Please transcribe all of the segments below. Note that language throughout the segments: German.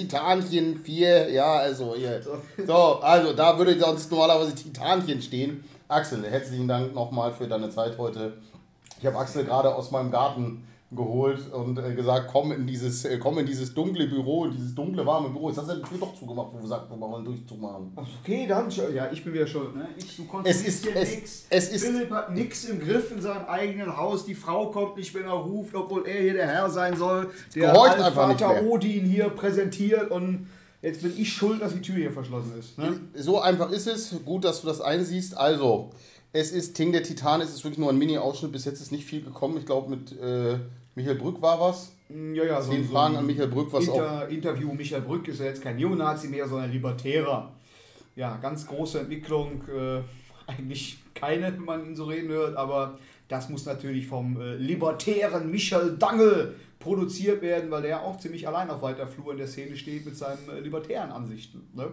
Titanchen 4, ja, also hier. So, also da würde sonst normalerweise Titanchen stehen. Axel, herzlichen Dank nochmal für deine Zeit heute. Ich habe Axel gerade aus meinem Garten geholt und äh, gesagt, komm in dieses, äh, komm in dieses dunkle Büro, in dieses dunkle, warme Büro. Jetzt hast du die Tür doch zugemacht, wo wir sagten, wir wollen Durchzug machen. Okay, dann. Ja, ich bin wieder schuld. Ne? Ich, du konntest Es ist- hier es- nix. es ist- Philipp hat nichts im Griff in seinem eigenen Haus. Die Frau kommt nicht, wenn er ruft, obwohl er hier der Herr sein soll. Der mehr. Odin hier präsentiert und jetzt bin ich schuld, dass die Tür hier verschlossen ist. Ne? So einfach ist es. Gut, dass du das einsiehst. Also, es ist Ting der Titan, es ist wirklich nur ein Mini-Ausschnitt. Bis jetzt ist nicht viel gekommen. Ich glaube, mit äh, Michael Brück war was. Ja, ja, Zehn Fragen an Michael Brück, was auch. Inter Interview Michael Brück ist ja jetzt kein Neonazi mehr, sondern Libertärer. Ja, ganz große Entwicklung. Äh, eigentlich keine, wenn man ihn so reden hört, aber das muss natürlich vom äh, libertären Michael Dangel produziert werden, weil der auch ziemlich allein auf weiter Flur in der Szene steht mit seinen äh, libertären Ansichten. Ne?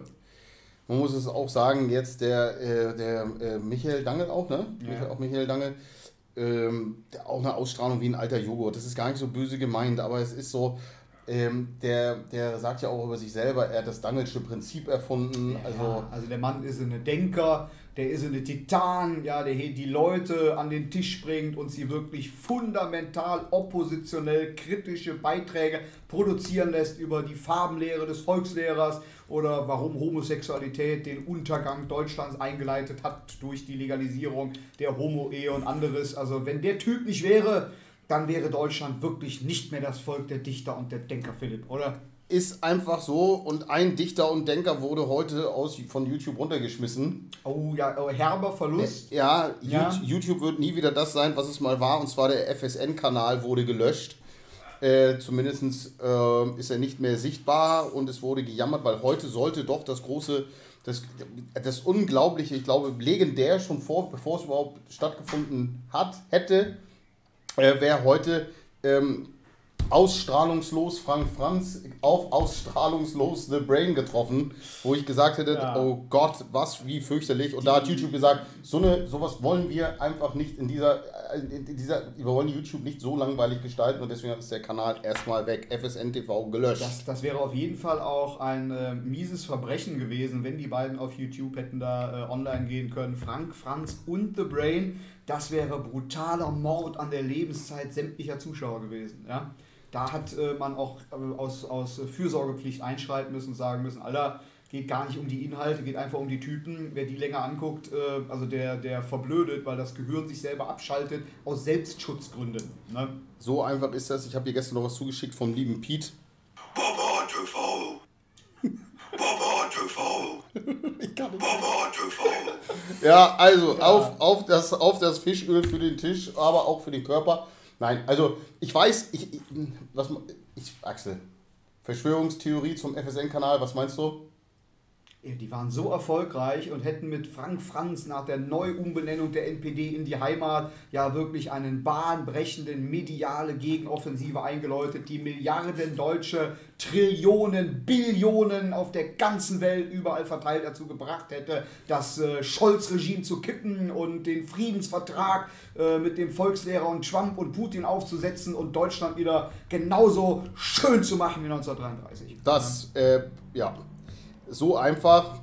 Man muss es auch sagen, jetzt der, äh, der äh, Michael Dangel auch, ne? Ja. Michael, auch Michael Dangel. Ähm, auch eine Ausstrahlung wie ein alter Joghurt. Das ist gar nicht so böse gemeint, aber es ist so, ähm, der, der sagt ja auch über sich selber, er hat das Dangelsche Prinzip erfunden. Also, ja, also der Mann ist ein Denker, der ist ein Titan, ja, der hier die Leute an den Tisch bringt und sie wirklich fundamental oppositionell kritische Beiträge produzieren lässt über die Farbenlehre des Volkslehrers oder warum Homosexualität den Untergang Deutschlands eingeleitet hat durch die Legalisierung der Homo-Ehe und anderes. Also wenn der Typ nicht wäre, dann wäre Deutschland wirklich nicht mehr das Volk der Dichter und der Denker, Philipp, oder? Ist einfach so und ein Dichter und Denker wurde heute aus, von YouTube runtergeschmissen. Oh ja, oh, herber Verlust. Ja, Ja. YouTube- YouTube wird nie wieder das sein, was es mal war, und zwar der FSN-Kanal wurde gelöscht. Äh, Zumindest äh, ist er nicht mehr sichtbar und es wurde gejammert, weil heute sollte doch das große, das, das Unglaubliche, ich glaube legendär schon vor, bevor es überhaupt stattgefunden hat, hätte, äh, wäre heute ähm, ausstrahlungslos Frank Franz auf ausstrahlungslos The Brain getroffen, wo ich gesagt hätte, Ja. oh Gott, was, wie fürchterlich. Und da hat YouTube gesagt, so eine, sowas wollen wir einfach nicht in dieser, in dieser, wir wollen YouTube nicht so langweilig gestalten und deswegen ist der Kanal erstmal weg, FSN TV gelöscht. Das, das wäre auf jeden Fall auch ein äh, mieses Verbrechen gewesen, wenn die beiden auf YouTube hätten da äh, online gehen können. Frank, Franz und The Brain. Das wäre brutaler Mord an der Lebenszeit sämtlicher Zuschauer gewesen. Ja? Da hat äh, man auch äh, aus, aus Fürsorgepflicht einschreiten müssen und sagen müssen, Alter, geht gar nicht um die Inhalte, geht einfach um die Typen. Wer die länger anguckt, äh, also der, der verblödet, weil das Gehirn sich selber abschaltet aus Selbstschutzgründen. Ne? So einfach ist das. Ich habe dir gestern noch was zugeschickt vom lieben Pete. Baba TV. Baba TV. Baba TV. Ja, also Auf, auf, das, auf das Fischöl für den Tisch, aber auch für den Körper. Nein, also ich weiß, ich, ich, was, ich Axel, Verschwörungstheorie zum FSN-Kanal, was meinst du? Die waren so erfolgreich und hätten mit Frank Franz nach der Neuumbenennung der NPD in die Heimat ja wirklich einen bahnbrechenden mediale Gegenoffensive eingeläutet, die Milliarden Deutsche, Trillionen, Billionen auf der ganzen Welt überall verteilt dazu gebracht hätte, das äh, Scholz-Regime zu kippen und den Friedensvertrag äh, mit dem Volkslehrer und Trump und Putin aufzusetzen und Deutschland wieder genauso schön zu machen wie 1933. Das, äh, ja, so einfach.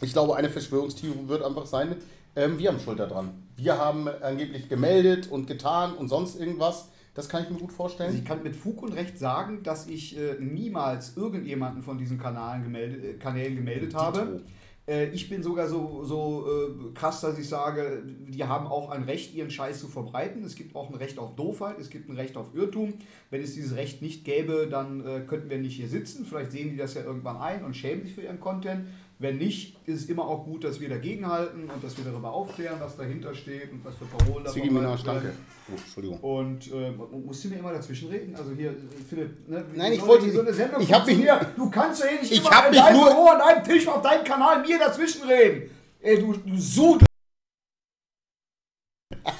Ich glaube, eine Verschwörungstheorie wird einfach sein, ähm, wir haben Schuld daran. Wir haben angeblich gemeldet und getan und sonst irgendwas. Das kann ich mir gut Also vorstellen. ich kann mit Fug und Recht sagen, dass ich äh, niemals irgendjemanden von diesen Kanalen gemeldet, äh, Kanälen gemeldet habe. Äh, ich bin sogar so, so äh, krass, dass ich sage, die haben auch ein Recht, ihren Scheiß zu verbreiten. Es gibt auch ein Recht auf Doofheit, es gibt ein Recht auf Irrtum. Wenn es dieses Recht nicht gäbe, dann äh, könnten wir nicht hier sitzen. Vielleicht sehen die das ja irgendwann ein und schämen sich für ihren Content. Wenn nicht, ist es immer auch gut, dass wir dagegenhalten und dass wir darüber aufklären, was dahinter steht und was für Parolen Ziggy Minaj, danke. Oh, Entschuldigung. Und äh, musst du mir immer dazwischen reden? Also hier, Philipp, ne? Nein, ich wollte so eine Sendung ich hab mich-? Du kannst ja eh nicht Ich immer mich deinem Büro an deinem Tisch auf deinem Kanal mir dazwischen reden. Ey, du, du Sud.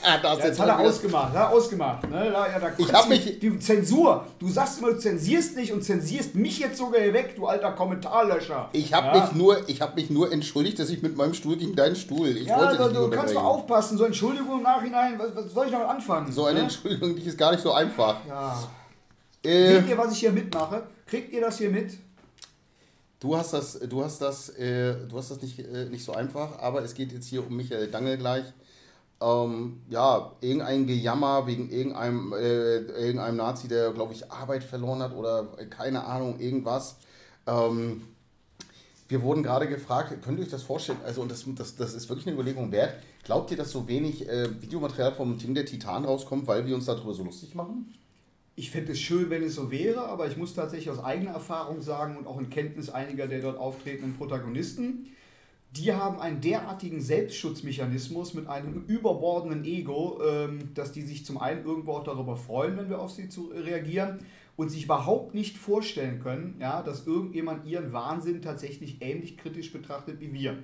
Ah, da ist Ja, jetzt hat er ausgemacht, hat ausgemacht. Ne? Da, ja, da Ich hab die- mich- Die Zensur. Du sagst immer, du zensierst nicht und zensierst mich jetzt sogar hier weg, du alter Kommentarlöscher. Ich habe ja. mich, nur- ich hab mich nur entschuldigt, dass ich mit meinem Stuhl gegen deinen Stuhl. Ich Ja, wollte nicht du kannst mal unterbrechen. aufpassen. So Entschuldigung im Nachhinein, was, was soll ich damit anfangen? So eine ne? Entschuldigung, die ist gar nicht so einfach. Ja. Äh, Seht ihr, was ich hier mitmache? Kriegt ihr das hier mit? Du hast das, du hast das, äh, du hast das nicht, äh, nicht so einfach, aber es geht jetzt hier um Michael Dangel gleich. Ähm, ja, irgendein Gejammer wegen irgendeinem, äh, irgendeinem Nazi, der, glaube ich, Arbeit verloren hat oder äh, keine Ahnung, irgendwas. Ähm, wir wurden gerade gefragt, könnt ihr euch das vorstellen? Also, und das, das, das ist wirklich eine Überlegung wert. Glaubt ihr, dass so wenig äh, Videomaterial vom Team der Titan rauskommt, weil wir uns darüber so lustig machen? Ich fände es schön, wenn es so wäre, aber ich muss tatsächlich aus eigener Erfahrung sagen und auch in Kenntnis einiger der dort auftretenden Protagonisten, die haben einen derartigen Selbstschutzmechanismus mit einem überbordenden Ego, ähm, dass die sich zum einen irgendwo auch darüber freuen, wenn wir auf sie zu reagieren und sich überhaupt nicht vorstellen können, ja, dass irgendjemand ihren Wahnsinn tatsächlich ähnlich kritisch betrachtet wie wir.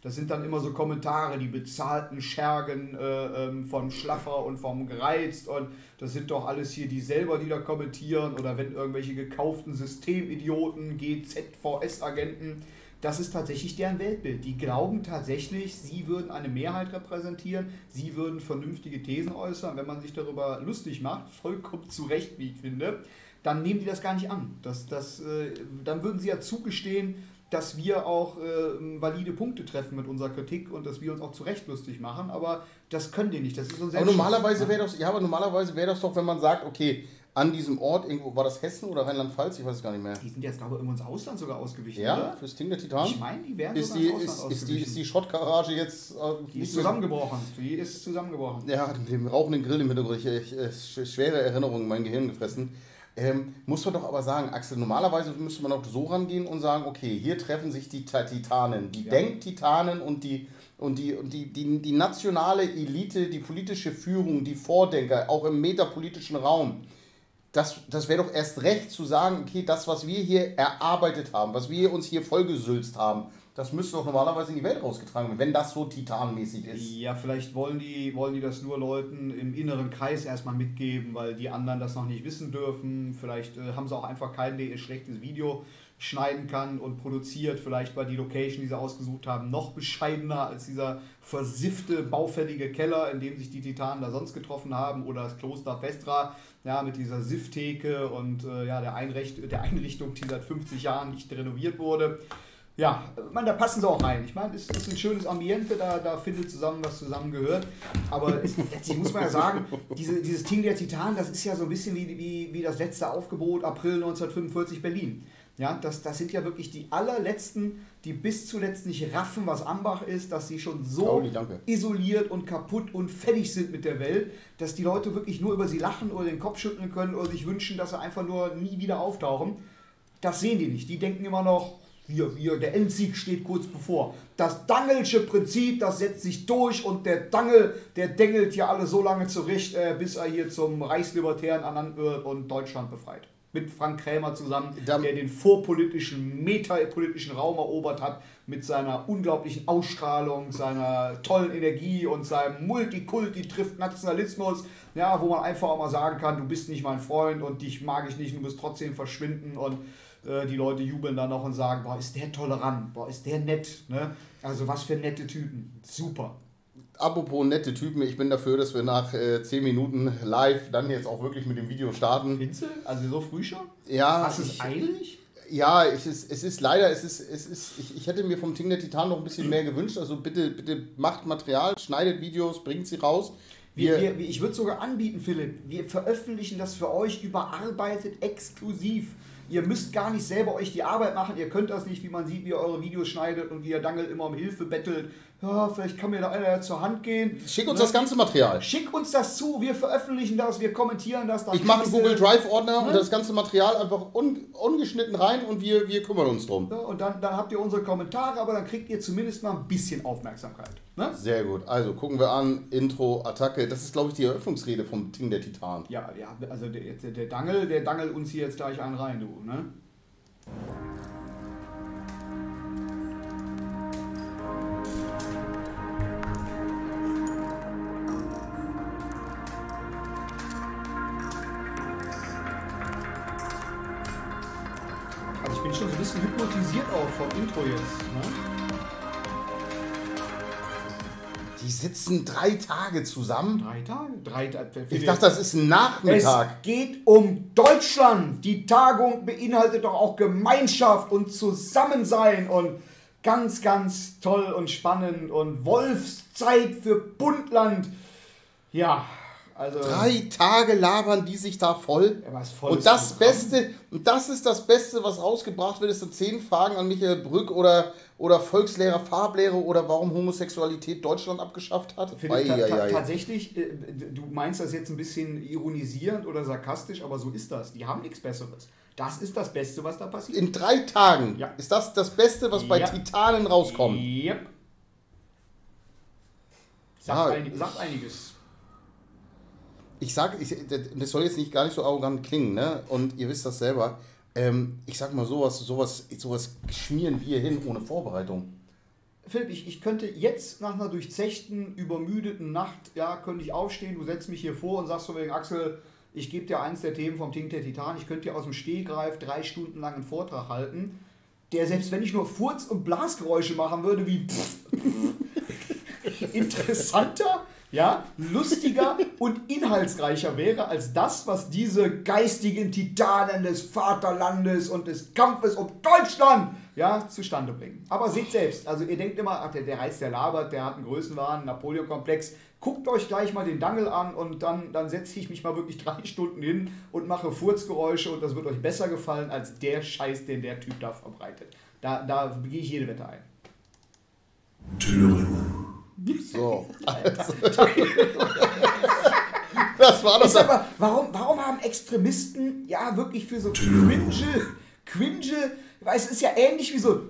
Das sind dann immer so Kommentare, die bezahlten Schergen äh, ähm, vom Schlaffer und vom Gereizt und das sind doch alles hier die selber, die da kommentieren oder wenn irgendwelche gekauften Systemidioten, GZVS-Agenten, das ist tatsächlich deren Weltbild. Die glauben tatsächlich, sie würden eine Mehrheit repräsentieren, sie würden vernünftige Thesen äußern. Wenn man sich darüber lustig macht, vollkommen zu Recht, wie ich finde, dann nehmen die das gar nicht an. Das, das, äh, dann würden sie ja zugestehen, dass wir auch äh, valide Punkte treffen mit unserer Kritik und dass wir uns auch zu Recht lustig machen, aber das können die nicht. Das ist uns aber normalerweise wäre das, ja, aber normalerweise wäre das doch, wenn man sagt, okay, an diesem Ort, irgendwo, war das Hessen oder Rheinland-Pfalz? Ich weiß es gar nicht mehr. Die sind jetzt, glaube ich, irgendwo ins Ausland sogar ausgewichen, ja, oder? fürs Ting der Titan? Ich meine, die wären ist die, ist, ist, die, ist die Schrottgarage jetzt... Äh, die ist zusammengebrochen. Die ist zusammengebrochen. Ja, mit dem rauchenden Grill im Hintergrund. Ich, ich, ich, schwere Erinnerungen in mein Gehirn gefressen. Ähm, muss man doch aber sagen, Axel, normalerweise müsste man auch so rangehen und sagen, okay, hier treffen sich die Titanen, die ja. Denktitanen und die und die, und die, die, die nationale Elite, die politische Führung, die Vordenker, auch im metapolitischen Raum. Das, das wäre doch erst recht zu sagen, okay, das, was wir hier erarbeitet haben, was wir uns hier vollgesülzt haben, das müsste doch normalerweise in die Welt rausgetragen werden, wenn das so titanmäßig ist. Ja, vielleicht wollen die, wollen die das nur Leuten im inneren Kreis erstmal mitgeben, weil die anderen das noch nicht wissen dürfen. Vielleicht äh, haben sie auch einfach keinen, der ein schlechtes Video schneiden kann und produziert. Vielleicht war die Location, die sie ausgesucht haben, noch bescheidener als dieser versiffte, baufällige Keller, in dem sich die Titanen da sonst getroffen haben. Oder das Kloster Festra, ja, mit dieser Sifftheke und äh, ja, der, Einricht der Einrichtung, die seit 50 Jahren nicht renoviert wurde ja, man, da passen sie auch rein. Ich meine, es ist ein schönes Ambiente, da, da findet zusammen, was zusammengehört. Aber es, letztlich muss man ja sagen, diese, dieses Team der Titanen, das ist ja so ein bisschen wie, wie, wie das letzte Aufgebot April 1945 Berlin. Ja, das, das sind ja wirklich die allerletzten, die bis zuletzt nicht raffen, was Ambach ist, dass sie schon so Pauli, isoliert und kaputt und fertig sind mit der Welt, dass die Leute wirklich nur über sie lachen oder den Kopf schütteln können oder sich wünschen, dass sie einfach nur nie wieder auftauchen. Das sehen die nicht. Die denken immer noch, wir, wir, der Endsieg steht kurz bevor. Das Dangelsche Prinzip, das setzt sich durch und der Dangel, der dengelt hier alle so lange zurecht, äh, bis er hier zum Reichslibertären ernannt wird und Deutschland befreit. Mit Frank Krämer zusammen, der den vorpolitischen, metapolitischen Raum erobert hat, mit seiner unglaublichen Ausstrahlung, seiner tollen Energie und seinem Multikulti trifft Nationalismus, ja, wo man einfach auch mal sagen kann, du bist nicht mein Freund und dich mag ich nicht, du musst trotzdem verschwinden und äh, die Leute jubeln dann noch und sagen, boah, ist der tolerant, boah, ist der nett. Ne? Also was für nette Typen. Super. Apropos nette Typen, ich bin dafür, dass wir nach äh, 10 Minuten live dann jetzt auch wirklich mit dem Video starten. Findest Also so früh schon? Ja. Hast du es eilig? Ja, es ist, es ist leider, es ist, es ist, ich, ich hätte mir vom Ting der Titan noch ein bisschen mehr gewünscht. Also bitte, bitte macht Material, schneidet Videos, bringt sie raus. Wir, wir, ich würde sogar anbieten, Philipp, wir veröffentlichen das für euch überarbeitet exklusiv. Ihr müsst gar nicht selber euch die Arbeit machen. Ihr könnt das nicht, wie man sieht, wie ihr eure Videos schneidet und wie ihr Dangel immer um Hilfe bettelt. Ja, vielleicht kann mir da einer zur Hand gehen. Schick uns ne? das ganze Material. Schick uns das zu, wir veröffentlichen das, wir kommentieren das. ich mache einen Google Drive-Ordner ne? und das ganze Material einfach un, ungeschnitten rein und wir, wir kümmern uns drum. Ja, und dann, dann habt ihr unsere Kommentare, aber dann kriegt ihr zumindest mal ein bisschen Aufmerksamkeit. Ne? Sehr gut. Also gucken wir an. Intro, Attacke. Das ist, glaube ich, die Eröffnungsrede vom Team der Titan. Ja, ja also der, der, der Dangel, der Dangel uns hier jetzt gleich einen rein, du. Ne? Bisschen hypnotisiert auch vom Intro jetzt. Ne? Die sitzen drei Tage zusammen. Drei Tage? Drei Tage. Ich dachte, das ist ein Nachmittag. Es geht um Deutschland. Die Tagung beinhaltet doch auch Gemeinschaft und Zusammensein und ganz, ganz toll und spannend und Wolfszeit für Bundland. Ja, also. Drei Tage labern die sich da voll. Ja, volles und das. Beste, und das ist das Beste, was rausgebracht wird, ist so zehn Fragen an Michael Brück oder, oder Volkslehrer, Farblehre oder warum Homosexualität Deutschland abgeschafft hat. Philipp, ta ta tatsächlich, äh, du meinst das jetzt ein bisschen ironisierend oder sarkastisch, aber so ist das. Die haben nichts Besseres. Das ist das Beste, was da passiert. In drei Tagen Ja. ist das das Beste, was bei Ja. Titanen rauskommt. Yep. Sagt, Ah. ein, sagt einiges. Ich sag, ich, das soll jetzt nicht gar nicht so arrogant klingen, ne? Und ihr wisst das selber. Ähm, ich sag mal, sowas, sowas, sowas schmieren wir hin ohne Vorbereitung. Philipp, ich, ich könnte jetzt nach einer durchzechten, übermüdeten Nacht, ja, könnte ich aufstehen, du setzt mich hier vor und sagst so wegen Axel, ich gebe dir eins der Themen vom Tink der Titan, ich könnte dir aus dem Stehgreif drei Stunden lang einen Vortrag halten, der selbst wenn ich nur Furz- und Blasgeräusche machen würde, wie interessanter, ja, lustiger und inhaltsreicher wäre als das, was diese geistigen Titanen des Vaterlandes und des Kampfes um Deutschland ja, zustande bringen. Aber seht selbst, also ihr denkt immer, ach, der, der heißt der labert, der hat einen Größenwahn, Napoleon-Komplex. Guckt euch gleich mal den Dangel an und dann, dann setze ich mich mal wirklich drei Stunden hin und mache Furzgeräusche und das wird euch besser gefallen als der Scheiß, den der Typ da verbreitet. Da, da gehe ich jede Wette ein. Thüringen. So. Also, das war das. warum, warum haben Extremisten ja wirklich für so cringe, cringe, weil es ist ja ähnlich wie so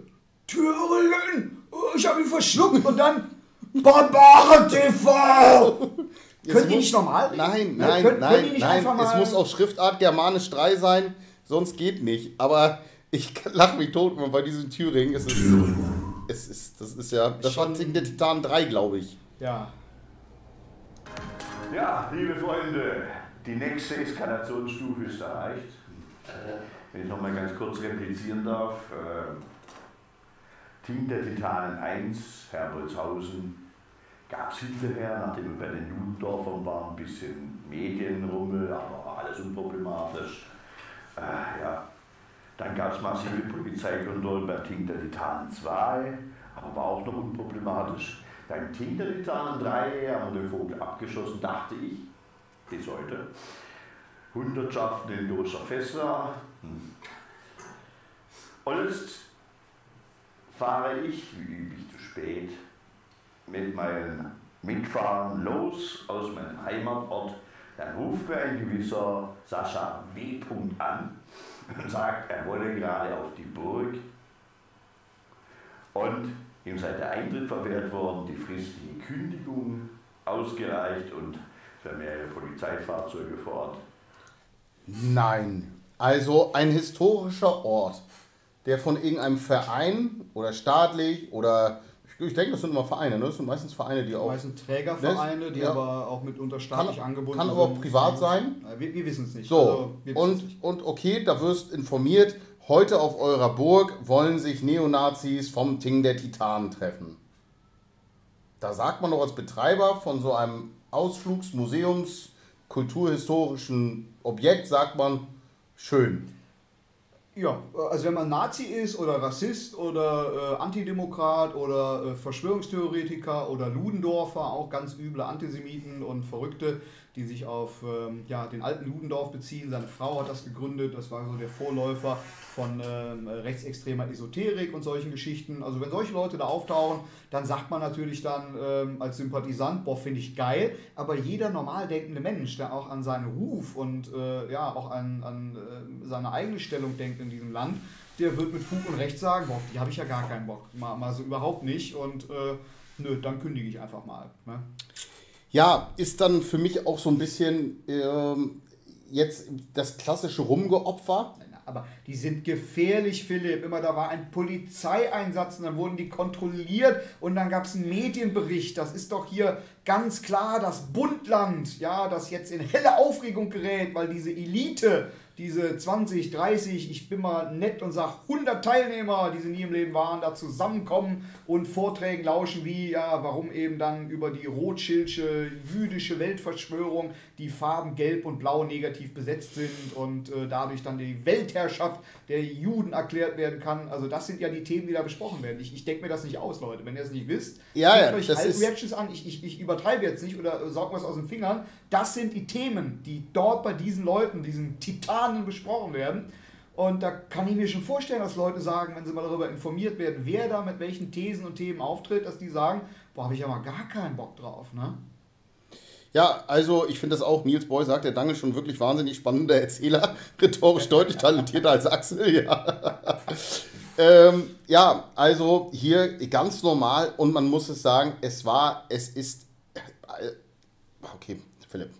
Thüringen, oh, ich habe ihn verschluckt und dann Barbare TV. Können die muss- nicht normal reden? Nein, Ne, nein, können- können nein, nicht nein. Es muss auf Schriftart Germanisch 3 sein, sonst geht nicht. Aber ich lache mich tot immer bei diesem Thüringen. Es ist, Thüringen. Es ist, das ist ja, das war Schon- Ting der Titan 3, glaube ich. Ja. Ja, liebe Freunde, die nächste Eskalationsstufe ist erreicht. Wenn ich nochmal ganz kurz replizieren darf. Äh, Team der Titanen 1, Herbolzhausen, gab es hinterher, nachdem wir bei den Ludendorfern waren, ein bisschen Medienrummel, aber war alles unproblematisch. Äh, ja. Dann gab es massive Polizeikontrollen beim Team der Titanen 2, aber war auch noch unproblematisch. Beim Team der Titanen 3 haben wir den Vogel abgeschossen, dachte ich, bis heute. Hundertschaften in Doser Fessler. Hm. Fahre ich, wie üblich zu spät, mit meinem Mitfahren los aus meinem Heimatort. Dann ruft mir ein gewisser Sascha W. an und sagt, er wolle gerade auf die Burg. Und ihm sei der Eintritt verwehrt worden, die fristliche Kündigung ausgereicht und es werden mehrere Polizeifahrzeuge vor Ort. Nein. Also ein historischer Ort, der von irgendeinem Verein oder staatlich oder ich, denke, das sind immer Vereine, ne? Das sind meistens Vereine, die auch. Meistens Trägervereine, die Ja. aber auch mitunter staatlich Kann- angebunden kann sind. aber auch privat sein. Äh, Wir, wir wissen es nicht. So, Also, und, nicht. und okay, da wirst informiert, heute auf eurer Burg wollen sich Neonazis vom Ting der Titanen treffen. Da sagt man doch als Betreiber von so einem Ausflugs-, Museums-, kulturhistorischen Objekt, sagt man, schön. Ja, also wenn man Nazi ist oder Rassist oder äh, Antidemokrat oder äh, Verschwörungstheoretiker oder Ludendorfer, auch ganz üble Antisemiten und Verrückte, die sich auf ähm, ja, den alten Ludendorff beziehen. Seine Frau hat das gegründet, das war so der Vorläufer von ähm, rechtsextremer Esoterik und solchen Geschichten. Also wenn solche Leute da auftauchen, dann sagt man natürlich dann ähm, als Sympathisant, boah, finde ich geil, aber jeder normal denkende Mensch, der auch an seinen Ruf und äh, ja auch an, an äh, seine eigene Stellung denkt in diesem Land, der wird mit Fug und Recht sagen, boah, die habe ich ja gar keinen Bock, mal, mal so überhaupt nicht und äh, nö, dann kündige ich einfach mal. Ne? Ja, ist dann für mich auch so ein bisschen ähm, jetzt das klassische Rumgeopfer. Aber die sind gefährlich, Philipp. Immer da war ein Polizeieinsatz und dann wurden die kontrolliert und dann gab es einen Medienbericht. Das ist doch hier ganz klar das Bundland, ja, das jetzt in helle Aufregung gerät, weil diese Elite diese 20, 30, ich bin mal nett und sage 100 Teilnehmer, die sie nie im Leben waren, da zusammenkommen und Vorträgen lauschen, wie, ja, warum eben dann über die Rothschildsche jüdische Weltverschwörung die Farben Gelb und Blau negativ besetzt sind und äh, dadurch dann die Weltherrschaft der Juden erklärt werden kann. Also das sind ja die Themen, die da besprochen werden. Ich, ich denke mir das nicht aus, Leute. Wenn ihr es nicht wisst, ja, ja, euch das ist Reactions an. Ich, ich, ich übertreibe jetzt nicht oder sorge was aus den Fingern. Das sind die Themen, die dort bei diesen Leuten, diesen Titanen besprochen werden. Und da kann ich mir schon vorstellen, dass Leute sagen, wenn sie mal darüber informiert werden, wer da mit welchen Thesen und Themen auftritt, dass die sagen, boah, habe ich aber gar keinen Bock drauf. Ne? Ja, also ich finde das auch, Nils Boy sagt, der Dangel schon wirklich wahnsinnig spannender Erzähler, rhetorisch deutlich talentierter als Axel, ja. ähm, ja, also hier ganz normal und man muss es sagen, es war, es ist, äh, okay, Philipp.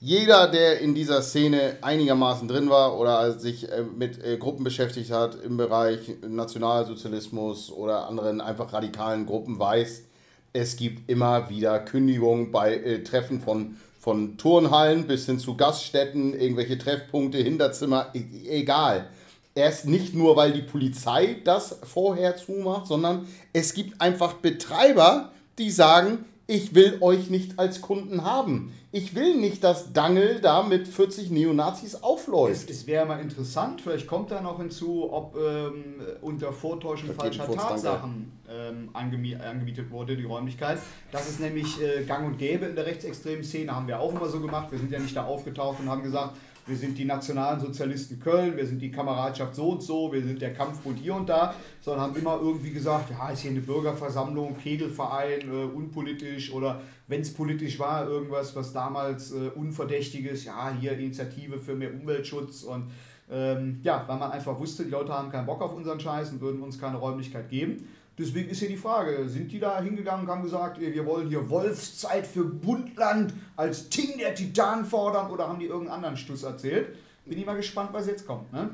Jeder, der in dieser Szene einigermaßen drin war oder sich äh, mit äh, Gruppen beschäftigt hat im Bereich Nationalsozialismus oder anderen einfach radikalen Gruppen, weiß, es gibt immer wieder Kündigungen bei äh, Treffen von, von Turnhallen bis hin zu Gaststätten, irgendwelche Treffpunkte, Hinterzimmer, e egal. Erst nicht nur, weil die Polizei das vorher zumacht, sondern es gibt einfach Betreiber, die sagen, ich will euch nicht als Kunden haben. Ich will nicht, dass Dangel da mit 40 Neonazis aufläuft. Es, es wäre mal interessant, vielleicht kommt da noch hinzu, ob ähm, unter Vortäuschung falscher Tatsachen ähm, angemietet wurde, die Räumlichkeit. Das ist nämlich äh, gang und gäbe in der rechtsextremen Szene, haben wir auch immer so gemacht. Wir sind ja nicht da aufgetaucht und haben gesagt, wir sind die Nationalen Sozialisten Köln, wir sind die Kameradschaft so und so, wir sind der Kampfbund hier und da, sondern haben immer irgendwie gesagt, ja, ist hier eine Bürgerversammlung, Kegelverein, äh, unpolitisch oder wenn es politisch war, irgendwas, was damals äh, unverdächtiges, ja, hier Initiative für mehr Umweltschutz und ähm, ja, weil man einfach wusste, die Leute haben keinen Bock auf unseren Scheiß und würden uns keine Räumlichkeit geben. Deswegen ist hier die Frage, sind die da hingegangen und haben gesagt, wir wollen hier Wolfszeit für Bundland als Ting der Titan fordern oder haben die irgendeinen anderen Stuss erzählt? Bin ich mal gespannt, was jetzt kommt. Ne?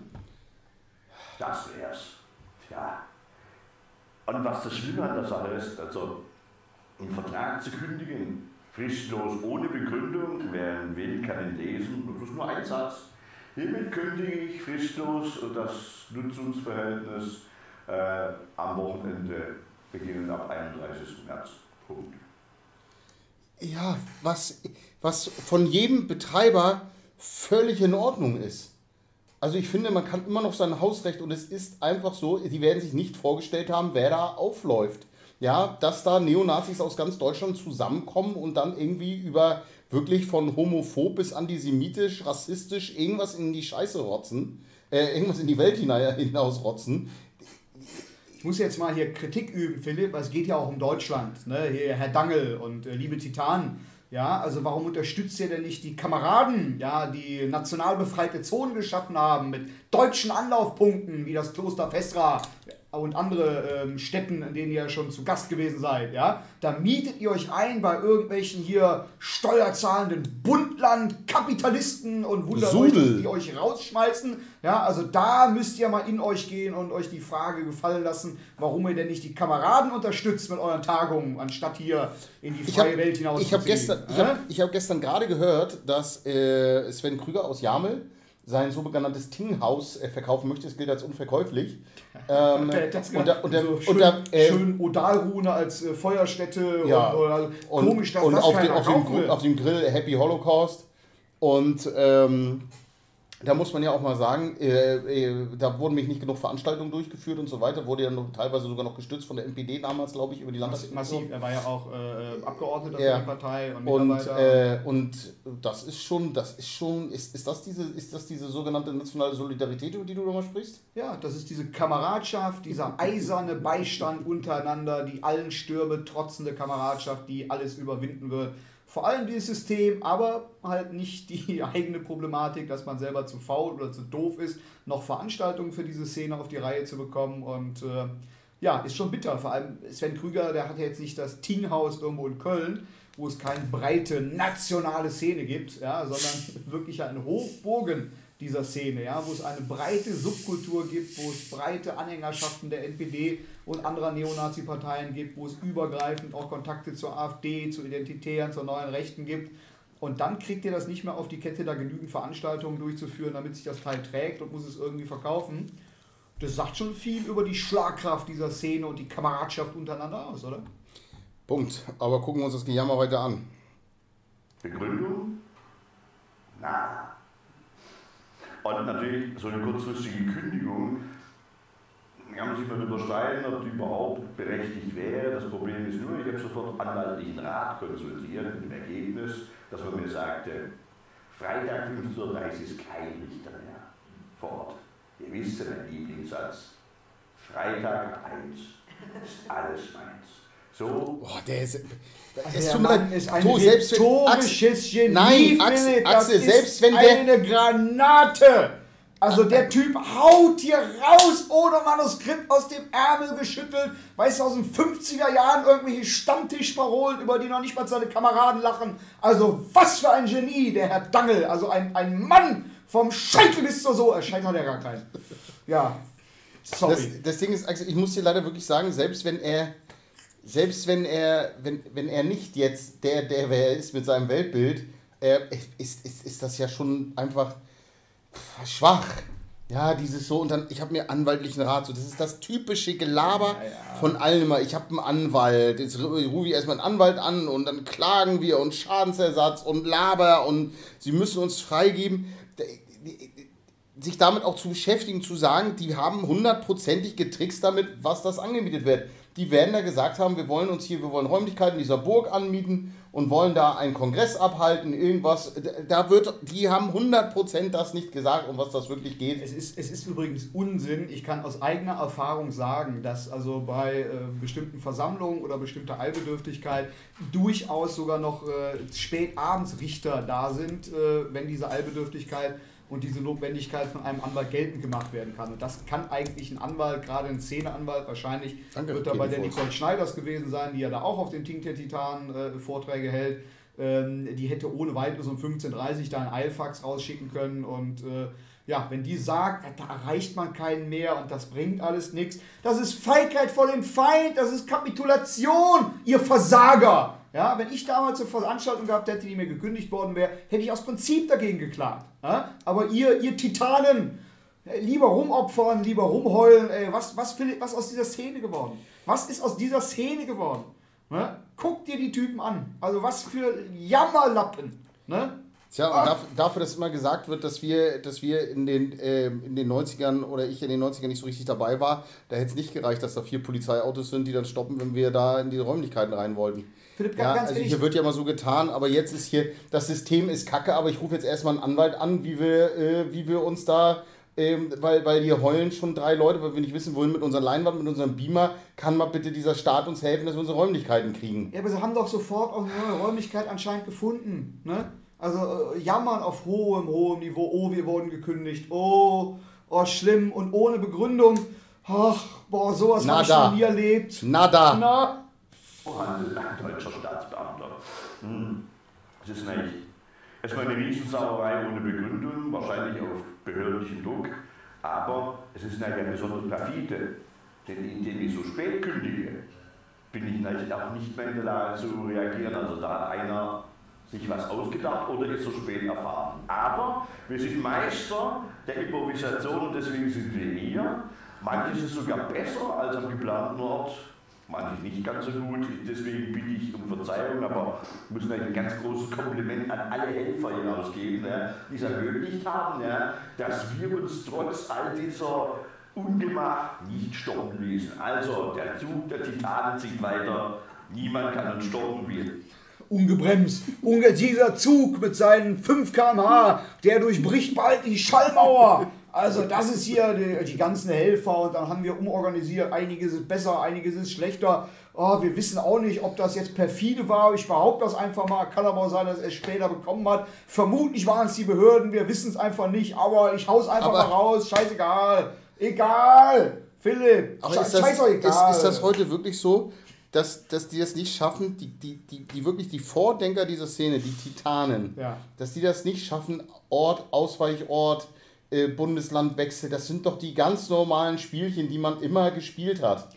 Das wär's. Tja. Und was das Schlimme an der Sache ist, also einen Vertrag zu kündigen, fristlos, ohne Begründung, werden wenig kann lesen, das ist nur ein Satz. Hiermit kündige ich fristlos das Nutzungsverhältnis äh, am Wochenende beginnend ab 31. März. Punkt. Ja, was, was von jedem Betreiber völlig in Ordnung ist. Also ich finde, man kann immer noch sein Hausrecht und es ist einfach so, die werden sich nicht vorgestellt haben, wer da aufläuft. Ja, dass da Neonazis aus ganz Deutschland zusammenkommen und dann irgendwie über wirklich von homophob bis antisemitisch, rassistisch irgendwas in die Scheiße rotzen, äh, irgendwas in die Welt hinaus rotzen ich muss jetzt mal hier Kritik üben, Philipp, weil es geht ja auch um Deutschland. Ne? Hier Herr Dangel und äh, liebe Titanen. Ja, also warum unterstützt ihr denn nicht die Kameraden, ja, die national befreite Zonen geschaffen haben mit deutschen Anlaufpunkten wie das Kloster Festra und andere ähm, Städten, in denen ihr schon zu Gast gewesen seid, ja, da mietet ihr euch ein bei irgendwelchen hier steuerzahlenden Bundland-Kapitalisten und wundert euch, die euch rausschmeißen. Ja, also da müsst ihr mal in euch gehen und euch die Frage gefallen lassen, warum ihr denn nicht die Kameraden unterstützt mit euren Tagungen, anstatt hier in die freie hab, Welt hinaus ich zu gestern, Ich habe hab gestern gerade gehört, dass äh, Sven Krüger aus Jamel sein sogenanntes Tinghaus äh, verkaufen möchte. Das gilt als unverkäuflich. Ähm, das und der, und so schön, äh, schön Odalrune als äh, Feuerstätte ja, und, oder, komisch, dass und das auf, den, auf, dem, auf dem Grill Happy Holocaust. Und ähm, da muss man ja auch mal sagen, äh, äh, da wurden mich nicht genug Veranstaltungen durchgeführt und so weiter, wurde ja noch, teilweise sogar noch gestützt von der NPD damals, glaube ich, über die Landtagsfraktion. Massiv, er war ja auch äh, Abgeordneter der Partei und Und, äh, und das ist schon, das ist schon, ist, ist, das diese, ist das diese sogenannte nationale Solidarität, über die du nochmal sprichst? Ja, das ist diese Kameradschaft, dieser eiserne Beistand untereinander, die allen Stürme trotzende Kameradschaft, die alles überwinden wird vor allem dieses System, aber halt nicht die eigene Problematik, dass man selber zu faul oder zu doof ist, noch Veranstaltungen für diese Szene auf die Reihe zu bekommen. Und äh, ja, ist schon bitter. Vor allem Sven Krüger, der hat ja jetzt nicht das Tinghaus irgendwo in Köln, wo es keine breite nationale Szene gibt, ja, sondern wirklich ein Hochburgen dieser Szene, ja, wo es eine breite Subkultur gibt, wo es breite Anhängerschaften der NPD und anderer Neonazi-Parteien gibt, wo es übergreifend auch Kontakte zur AfD, zu Identitären, zur neuen Rechten gibt. Und dann kriegt ihr das nicht mehr auf die Kette, da genügend Veranstaltungen durchzuführen, damit sich das Teil trägt und muss es irgendwie verkaufen. Das sagt schon viel über die Schlagkraft dieser Szene und die Kameradschaft untereinander aus, oder? Punkt. Aber gucken wir uns das Gejammer heute an. Begründung? Na. Und natürlich so eine kurzfristige Kündigung kann man sich mal überstreiten, ob die überhaupt berechtigt wäre. Das Problem ist nur, ich habe sofort anwaltlichen Rat konsultiert mit dem Ergebnis, dass man mir sagte, Freitag 15.30 Uhr ist kein Richter mehr vor Ort. Ihr wisst ja, mein Lieblingssatz. Freitag 1 ist alles meins. So. Boah, der ist. Also Es der tut mir leid. ist ein Du, selbst wenn- Genie, Nein, Axel, Axel, selbst wenn der- eine Granate. Also der Typ haut hier raus, ohne Manuskript aus dem Ärmel geschüttelt. Weißt du, aus den 50er Jahren irgendwelche Stammtischparolen, über die noch nicht mal seine Kameraden lachen. Also was für ein Genie, der Herr Dangel. Also ein, ein Mann vom Scheitel bis zur Sohle. Scheitel hat er gar keinen. Ja, sorry. Das, das Ding ist, ich muss dir leider wirklich sagen, selbst wenn er, selbst wenn er, wenn, wenn er nicht jetzt der, der wer er ist mit seinem Weltbild, äh, ist, ist, ist das ja schon einfach pff, schwach. Ja, dieses so und dann, ich habe mir anwaltlichen Rat, so, das ist das typische Gelaber von allen immer. Ich habe einen Anwalt, jetzt rufe ich erstmal einen Anwalt an und dann klagen wir und Schadensersatz und Laber und sie müssen uns freigeben. Sich damit auch zu beschäftigen, zu sagen, die haben hundertprozentig getrickst damit, was das angemietet wird. Die werden da gesagt haben, wir wollen uns hier, wir wollen Räumlichkeiten dieser Burg anmieten und wollen da einen Kongress abhalten, irgendwas. Da wird, die haben 100% das nicht gesagt, um was das wirklich geht. Es ist, es ist übrigens Unsinn. Ich kann aus eigener Erfahrung sagen, dass also bei äh, bestimmten Versammlungen oder bestimmter Eilbedürftigkeit durchaus sogar noch äh, spät abends Richter da sind, äh, wenn diese Eilbedürftigkeit und diese Notwendigkeit von einem Anwalt geltend gemacht werden kann. Und das kann eigentlich ein Anwalt, gerade ein Szeneanwalt, wahrscheinlich Danke, wird da bei der. Nicole Schneiders gewesen sein, die ja da auch auf den Ting der Titanen äh, Vorträge hält. Ähm, die hätte ohne weiteres um 15.30 Uhr da einen Eilfax rausschicken können und äh, ja, wenn die sagt, da erreicht man keinen mehr und das bringt alles nichts, das ist Feigheit vor dem Feind, das ist Kapitulation, ihr Versager. Ja, wenn ich damals eine Veranstaltung gehabt hätte, die mir gekündigt worden wäre, hätte ich aus Prinzip dagegen geklagt. Ja? Aber ihr, ihr Titanen, äh, lieber rumopfern, lieber rumheulen, ey, was, was, was aus dieser Szene geworden? Was ist aus dieser Szene geworden? Ne? Guck dir die Typen an. Also was für Jammerlappen. Ne? Tja, und dafür, dafür, dass immer gesagt wird, dass wir, dass wir in, den, ähm, in den 90ern oder ich in den 90ern nicht so richtig dabei war, da hätte es nicht gereicht, dass da vier Polizeiautos sind, die dann stoppen, wenn wir da in die Räumlichkeiten rein wollten. Philipp, Ja, ganz also ehrlich, hier wird ja immer so getan, aber jetzt ist hier, das System ist kacke, aber ich rufe jetzt erstmal einen Anwalt an, wie wir, äh, wie wir uns da, ähm, weil, weil hier heulen schon drei Leute, weil wir nicht wissen, wohin mit unserer Leinwand, mit unserem Beamer, kann mal bitte dieser Staat uns helfen, dass wir unsere Räumlichkeiten kriegen. Ja, aber sie haben doch sofort auch eine neue Räumlichkeit anscheinend gefunden. Ne? Also äh, jammern auf hohem, hohem Niveau. Oh, wir wurden gekündigt. Oh, oh, schlimm. Und ohne Begründung. Ach, boah, sowas habe ich noch nie erlebt. Nada. Na, ein deutscher Staatsbeamter. Hm. Es ist eigentlich erstmal eine Riesensauerei ohne Begründung, wahrscheinlich auf behördlichen Druck, aber es ist natürlich besonders perfide, denn indem ich so spät kündige, bin ich natürlich auch nicht mehr in der Lage zu reagieren. Also da hat einer sich was ausgedacht oder ist so spät erfahren. Aber wir sind Meister der Improvisation und deswegen sind wir hier. Manches ist sogar besser als am geplanten Ort, manches nicht ganz so gut. Deswegen bitte ich um Verzeihung, aber muss natürlich ein ganz großes Kompliment an alle Helfer hier ausgeben, ja, die es ermöglicht haben, ja, dass wir uns trotz all dieser Ungemach nicht stoppen ließen. Also, der Zug der Titanen zieht weiter. Niemand kann uns stoppen. Wir ungebremst. Unge dieser Zug mit seinen 5 km/h, der durchbricht bald die Schallmauer. Also das ist hier die, die ganzen Helfer und dann haben wir umorganisiert. Einiges ist besser, einiges ist schlechter. Oh, wir wissen auch nicht, ob das jetzt perfide war. Ich behaupte das einfach mal. Kann aber auch sein, dass er es später bekommen hat. Vermutlich waren es die Behörden. Wir wissen es einfach nicht. Aber ich hau's einfach Aber- mal raus. Scheißegal. Egal. Philipp. Aber ist das, Scheiß doch ist, ist das heute wirklich so, dass, dass die das nicht schaffen, die, die, die, die wirklich die Vordenker dieser Szene, die Titanen, Ja. dass die das nicht schaffen, Ort, Ausweichort, äh, Bundeslandwechsel, das sind doch die ganz normalen Spielchen, die man immer gespielt hat.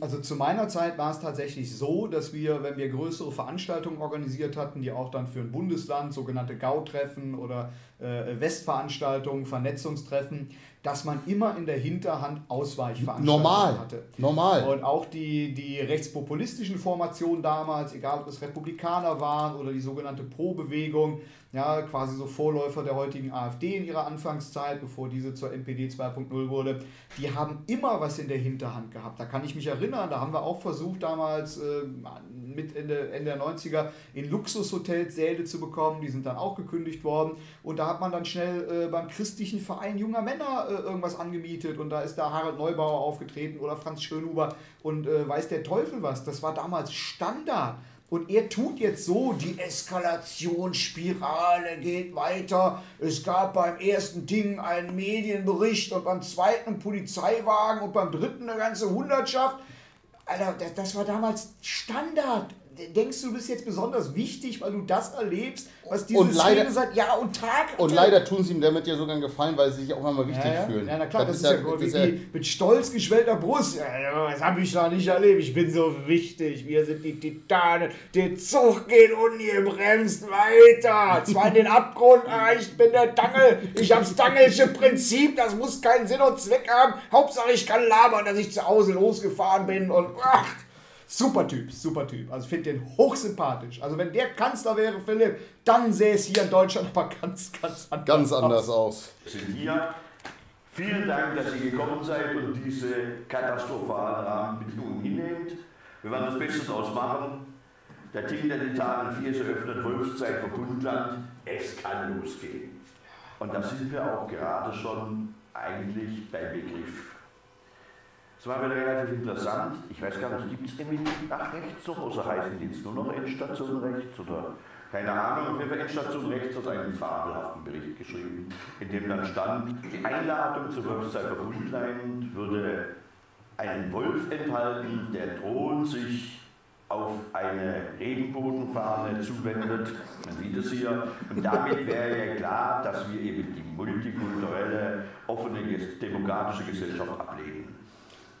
Also zu meiner Zeit war es tatsächlich so, dass wir, wenn wir größere Veranstaltungen organisiert hatten, die auch dann für ein Bundesland, sogenannte GAU-Treffen oder äh, Westveranstaltungen, Vernetzungstreffen, dass man immer in der Hinterhand Ausweichveranstaltungen Normal. hatte. Normal. Und auch die, die rechtspopulistischen Formationen damals, egal ob es Republikaner waren oder die sogenannte Pro-Bewegung, ja, quasi so Vorläufer der heutigen AfD in ihrer Anfangszeit, bevor diese zur NPD 2.0 wurde, die haben immer was in der Hinterhand gehabt. Da kann ich mich erinnern, da haben wir auch versucht damals äh, mit Ende, Ende der 90er in Luxushotels Säle zu bekommen, die sind dann auch gekündigt worden und da hat man dann schnell äh, beim christlichen Verein junger Männer äh, irgendwas angemietet und da ist da Harald Neubauer aufgetreten oder Franz Schönhuber und äh, weiß der Teufel was. Das war damals Standard. Und er tut jetzt so, die Eskalationsspirale geht weiter. Es gab beim ersten Ding einen Medienbericht und beim zweiten Polizeiwagen und beim dritten eine ganze Hundertschaft. Alter, das, das war damals Standard denkst du, du bist jetzt besonders wichtig, weil du das erlebst, was diese und leider, Szene seit Jahr und Tag Und leider tun sie ihm damit ja sogar einen Gefallen, weil sie sich auch einmal wichtig ja, ja. fühlen. Ja, na klar, das, das ist, ja, ja, wie, ja mit stolz geschwellter Brust. Das habe ich da nicht erlebt. Ich bin so wichtig. Wir sind die Titanen. Der Zug geht ungebremst weiter. Zwar in den Abgrund, ah, ich bin der Dangel. Ich hab's Dangelsche Prinzip. Das muss keinen Sinn und Zweck haben. Hauptsache, ich kann labern, dass ich zu Hause losgefahren bin und ach, Super Typ, super Typ. Also finde den hochsympathisch. Also wenn der Kanzler wäre, Philipp, dann sähe es hier in Deutschland aber ganz, ganz anders, ganz anders aus. aus. Sind hier. Vielen Dank, dass ihr gekommen seid und diese katastrophalen Rahmenbedingungen hinnehmt. Wir werden das Beste daraus machen. Der Team der Titanen 4 ist eröffnet, Wolfszeit für Bundland. Es kann losgehen. Und da sind wir auch gerade schon eigentlich beim Begriff es war wieder relativ interessant. Ich weiß gar nicht, gibt es irgendwie nach rechts noch oder heißen die jetzt nur noch Endstation rechts oder keine Ahnung. Auf jeden Endstation rechts hat einen fabelhaften Bericht geschrieben, in dem dann stand, die Einladung zur Website Verbundlein würde einen Wolf enthalten, der drohend sich auf eine Regenbogenfahne zuwendet, man sieht es hier, und damit wäre ja klar, dass wir eben die multikulturelle, offene, demokratische Gesellschaft ablehnen.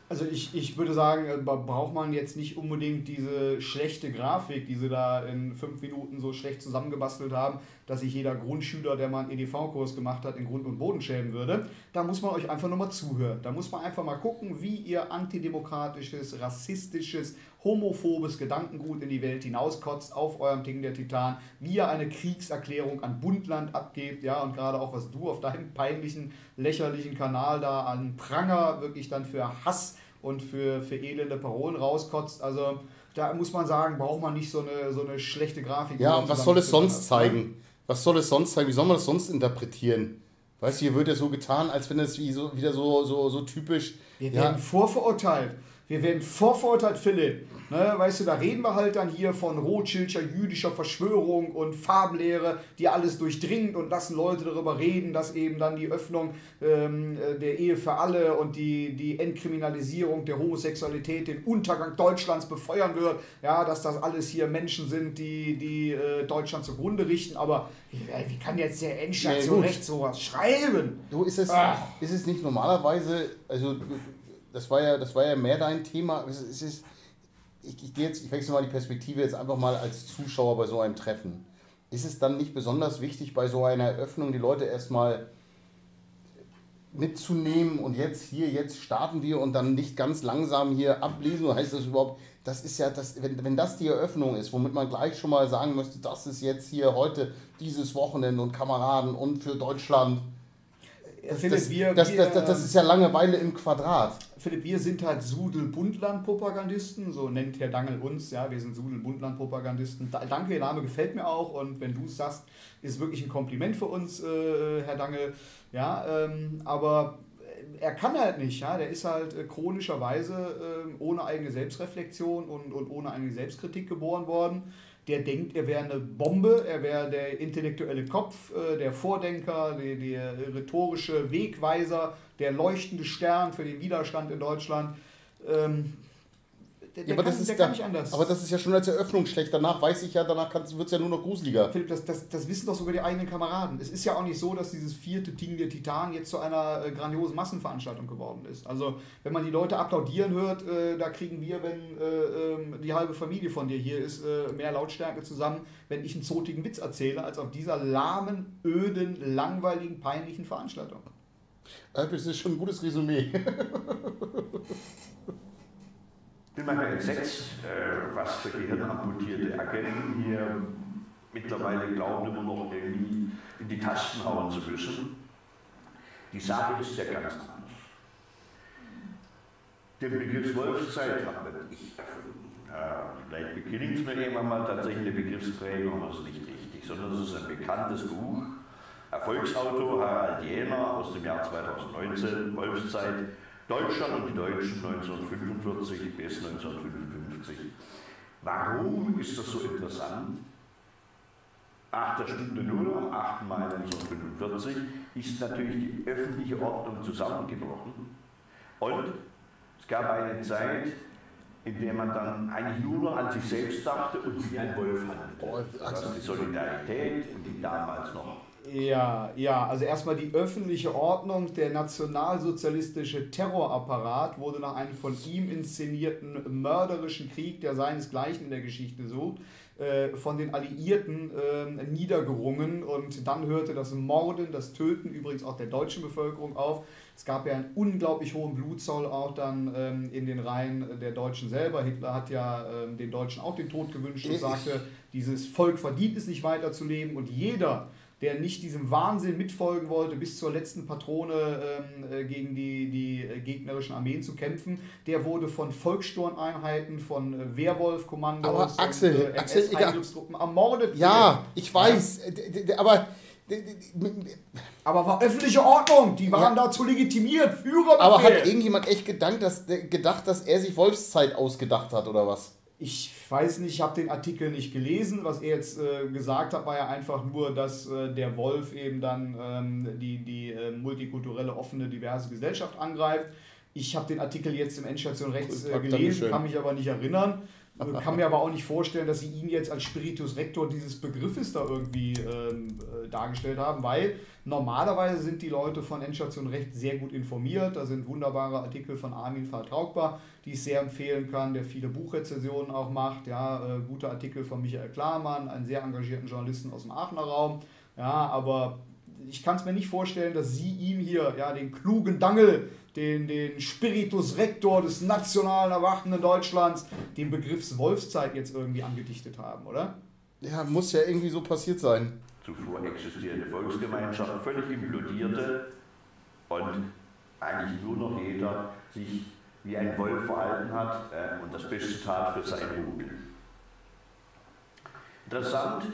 Also ich, ich würde sagen, äh, braucht man jetzt nicht unbedingt diese schlechte Grafik, die sie da in fünf Minuten so schlecht zusammengebastelt haben, dass sich jeder Grundschüler, der mal einen EDV-Kurs gemacht hat, in Grund und Boden schämen würde. Da muss man euch einfach nochmal zuhören. Da muss man einfach mal gucken, wie ihr antidemokratisches, rassistisches, homophobes Gedankengut in die Welt hinauskotzt auf eurem Ding der Titan, wie ihr eine Kriegserklärung an Bundland abgebt, ja, und gerade auch was du auf deinem peinlichen, lächerlichen Kanal da an Pranger wirklich dann für Hass und für, für elende Parolen rauskotzt. Also da muss man sagen, braucht man nicht so eine, so eine schlechte Grafik. Ja, und was soll es sonst ne? zeigen? Was soll es sonst zeigen? Wie soll man das sonst interpretieren? Weißt du, hier wird ja so getan, als wenn es wie so, wieder so, so, so typisch. Wir werden ja. vorverurteilt. Wir werden vorverurteilt, Philipp. Ne, weißt du, da reden wir halt dann hier von Rothschildscher jüdischer Verschwörung und Farbenlehre, die alles durchdringt und lassen Leute darüber reden, dass eben dann die Öffnung ähm, äh, der Ehe für alle und die, die Entkriminalisierung der Homosexualität den Untergang Deutschlands befeuern wird. Ja, dass das alles hier Menschen sind, die, die äh, Deutschland zugrunde richten. Aber wie, wie kann jetzt der Endstation nee, rechts sowas schreiben? Du, ist es, ist es nicht normalerweise, also das war ja, das war ja mehr dein Thema. Es ist, ich, ich gehe jetzt, ich wechsle mal die Perspektive jetzt einfach mal als Zuschauer bei so einem Treffen. Ist es dann nicht besonders wichtig, bei so einer Eröffnung die Leute erstmal mitzunehmen und jetzt hier, jetzt starten wir und dann nicht ganz langsam hier ablesen? Heißt das überhaupt, das ist ja, das, wenn, wenn das die Eröffnung ist, womit man gleich schon mal sagen müsste, das ist jetzt hier heute dieses Wochenende und Kameraden und für Deutschland das, Philipp, das, wir, das, wir, das, ist ja Langeweile im Quadrat. Philipp, wir sind halt Sudel-Bundland-Propagandisten, so nennt Herr Dangel uns, ja, wir sind Sudel-Bundland-Propagandisten. Da, danke, der Name gefällt mir auch und wenn du es sagst, ist wirklich ein Kompliment für uns, äh, Herr Dangel. Ja, ähm, aber er kann halt nicht, ja, der ist halt äh, chronischerweise äh, ohne eigene Selbstreflexion und, und ohne eigene Selbstkritik geboren worden der denkt, er wäre eine Bombe, er wäre der intellektuelle Kopf, äh, der Vordenker, der, der, rhetorische Wegweiser, der leuchtende Stern für den Widerstand in Deutschland. Ähm, der, Ja, aber, kann, das ist der kann nicht anders. aber das ist ja schon als Eröffnung schlecht. Danach weiß ich ja, danach wird es ja nur noch gruseliger. Philipp, das, das, das wissen doch sogar die eigenen Kameraden. Es ist ja auch nicht so, dass dieses vierte Team der Titanen jetzt zu einer äh, grandiosen Massenveranstaltung geworden ist. Also, wenn man die Leute applaudieren hört, äh, da kriegen wir, wenn äh, ähm, die halbe Familie von dir hier ist, äh, mehr Lautstärke zusammen, wenn ich einen zotigen Witz erzähle, als auf dieser lahmen, öden, langweiligen, peinlichen Veranstaltung. Das ist schon ein gutes Resümee. bin manchmal entsetzt, äh, was für gehirnamputierte Agenten hier mittlerweile glauben, immer noch irgendwie in die Tasten hauen zu müssen. Die Sache ist ja ganz anders. Den Begriff Wolfszeit habe ich erfunden. Ja, vielleicht gelingt es mir irgendwann mal tatsächlich eine Begriffsprägung, aber es ist nicht richtig, sondern es ist ein bekanntes Buch. Erfolgsautor Harald Jäner aus dem Jahr 2019, Wolfszeit, Deutschland und die Deutschen 1945 bis 1955. Warum ist das so interessant? 8. Stunde 0 am 8. Mai 1945 ist natürlich die öffentliche Ordnung zusammengebrochen. Und es gab eine Zeit, in der man dann eigentlich nur noch an sich selbst dachte und wie ein Wolf handelte. Ist die Solidarität und die damals noch Ja, ja, also erstmal die öffentliche Ordnung, der nationalsozialistische Terrorapparat wurde nach einem von ihm inszenierten mörderischen Krieg, der seinesgleichen in der Geschichte sucht, äh, von den Alliierten äh, niedergerungen und dann hörte das Morden, das Töten übrigens auch der deutschen Bevölkerung auf. Es gab ja einen unglaublich hohen Blutzoll auch dann ähm, in den Reihen der Deutschen selber. Hitler hat ja ähm, den Deutschen auch den Tod gewünscht und Ich- sagte, dieses Volk verdient es nicht weiterzuleben und jeder, der nicht diesem Wahnsinn mitfolgen wollte, bis zur letzten Patrone ähm, äh, gegen die, die äh, gegnerischen Armeen zu kämpfen, der wurde von Volkssturmeinheiten, von äh, Werwolf-Kommandos Axel, und äh, Axel, ermordet. Ja, ich weiß. d- Aber. Aber war öffentliche Ordnung, die waren Ja. dazu legitimiert, Führer. Aber hat irgendjemand echt gedacht dass, gedacht, dass er sich Wolfszeit ausgedacht hat oder was? Ich weiß nicht, ich habe den Artikel nicht gelesen. Was er jetzt äh, gesagt hat, war ja einfach nur, dass äh, der Wolf eben dann ähm, die, die äh, multikulturelle, offene, diverse Gesellschaft angreift. Ich habe den Artikel jetzt im Endstation rechts äh, gelesen, kann mich aber nicht erinnern. Äh, Kann mir aber auch nicht vorstellen, dass sie ihn jetzt als Spiritus Rector dieses Begriffes da irgendwie ähm, äh, dargestellt haben, weil normalerweise sind die Leute von Endstation Recht sehr gut informiert. Da sind wunderbare Artikel von Armin Traugbar, die ich sehr empfehlen kann, der viele Buchrezensionen auch macht. Ja, äh, gute Artikel von Michael Klarmann, einen sehr engagierten Journalisten aus dem Aachener Raum. Ja, aber ich kann es mir nicht vorstellen, dass sie ihm hier ja, den klugen Dangel, den, den Spiritus Rector des nationalen Erwachenden Deutschlands, den Begriff Wolfszeit jetzt irgendwie angedichtet haben, oder? Ja, muss ja irgendwie so passiert sein. zuvor existierende Volksgemeinschaft völlig implodierte und eigentlich nur noch jeder sich wie ein Wolf verhalten hat äh, und das Beste tat für sein Rudel. Interessant,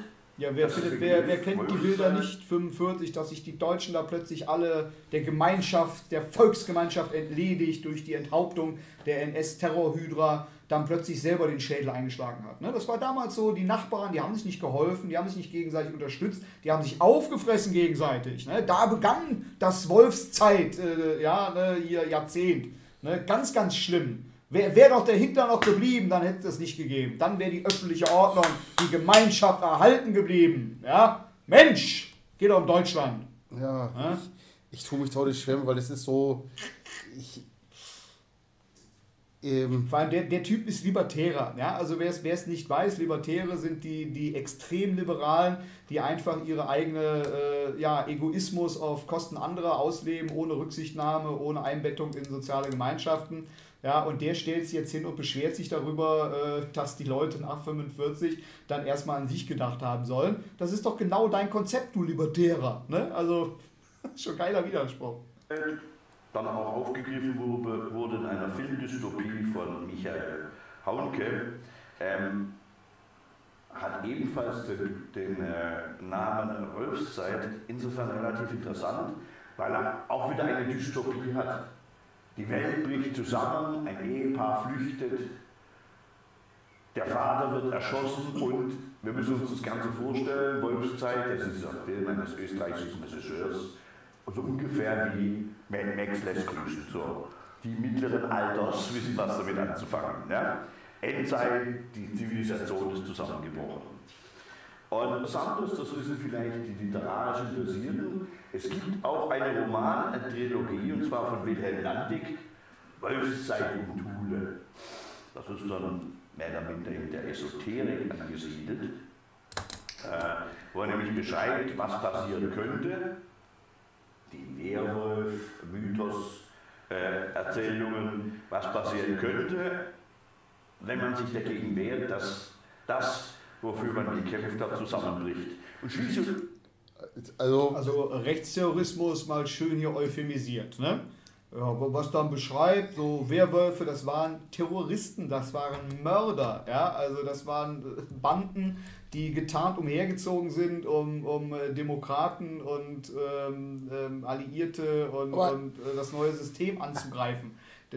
Ja, wer, findet, wer, wer kennt die. Bilder nicht, 45, dass sich die Deutschen da plötzlich alle der Gemeinschaft, der Volksgemeinschaft entledigt durch die Enthauptung der NS-Terrorhydra, dann plötzlich selber den Schädel eingeschlagen hat. Ne? Das war damals so, die Nachbarn, die haben sich nicht geholfen, die haben sich nicht gegenseitig unterstützt, die haben sich aufgefressen gegenseitig. Ne? Da begann das Wolfszeit, äh, ja, ne, ihr Jahrzehnt. Ne? Ganz, ganz schlimm. Wäre wär doch der Hitler noch geblieben, dann hätte es nicht gegeben. Dann wäre die öffentliche Ordnung, die Gemeinschaft erhalten geblieben. Ja? Mensch, geht doch um Deutschland. Ja, Ja? ich, ich tue mich total schwer, weil es ist so. Ich, ähm, Vor allem der, der Typ ist Libertärer. Ja? Also wer es nicht weiß, Libertäre sind die, die Extremliberalen, die einfach ihre eigene äh, ja, Egoismus auf Kosten anderer ausleben, ohne Rücksichtnahme, ohne Einbettung in soziale Gemeinschaften. Ja, und der stellt sich jetzt hin und beschwert sich darüber, äh, dass die Leute nach 45 dann erstmal an sich gedacht haben sollen. Das ist doch genau dein Konzept, du Libertärer. Ne? Also, schon geiler Widerspruch. dann auch aufgegriffen wurde, wurde in einer Filmdystopie von Michael Haunke, ähm, hat ebenfalls den, den äh, Namen Wolfszeit insofern relativ interessant, weil er auch wieder eine Dystopie hat. Die Welt bricht zusammen, ein Ehepaar flüchtet, der Vater wird erschossen und wir müssen uns das Ganze vorstellen, Wolfszeit, das ist dieser Film eines österreichischen Regisseurs, so ungefähr wie Mad Max lässt grüßen. So. Die mittleren Alters wissen was damit anzufangen. Ja? Endzeit, die Zivilisation ist zusammengebrochen. Und anderes, das wissen vielleicht die literarisch Interessierten, es gibt auch eine Roman-Trilogie, und zwar von Wilhelm Landig, Wolfszeit und Thule. Das ist dann mehr oder minder in der Esoterik angesiedelt, äh, wo er nämlich beschreibt, was passieren könnte. Die Werwolf-Mythos, äh, Erzählungen, was passieren könnte, wenn man sich dagegen wehrt, dass das wofür man gekämpft hat, zusammenbricht. Und schließlich. Also, also Rechtsterrorismus mal schön hier euphemisiert. Ne? Ja, was dann beschreibt, so Werwölfe, das waren Terroristen, das waren Mörder, ja, also das waren Banden, die getarnt umhergezogen sind, um, um äh, Demokraten und ähm, ähm, Alliierte und, und äh, das neue System anzugreifen.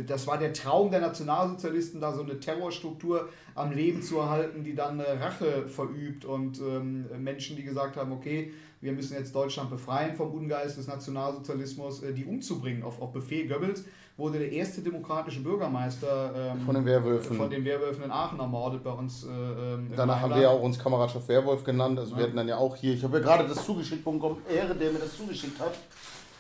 Das war der Traum der Nationalsozialisten, da so eine Terrorstruktur am Leben zu erhalten, die dann Rache verübt und ähm, Menschen, die gesagt haben, okay, wir müssen jetzt Deutschland befreien vom Ungeist des Nationalsozialismus, äh, die umzubringen. Auf, auf Befehl Goebbels wurde der erste demokratische Bürgermeister ähm, von den Werwölfen von den Werwölfen in Aachen ermordet bei uns. Äh, ähm, Danach haben wir ja auch uns Kameradschaft Werwolf genannt. Also ja. wir hatten dann ja auch hier, ich habe ja gerade das zugeschickt bekommen, Ehre, der mir das zugeschickt hat.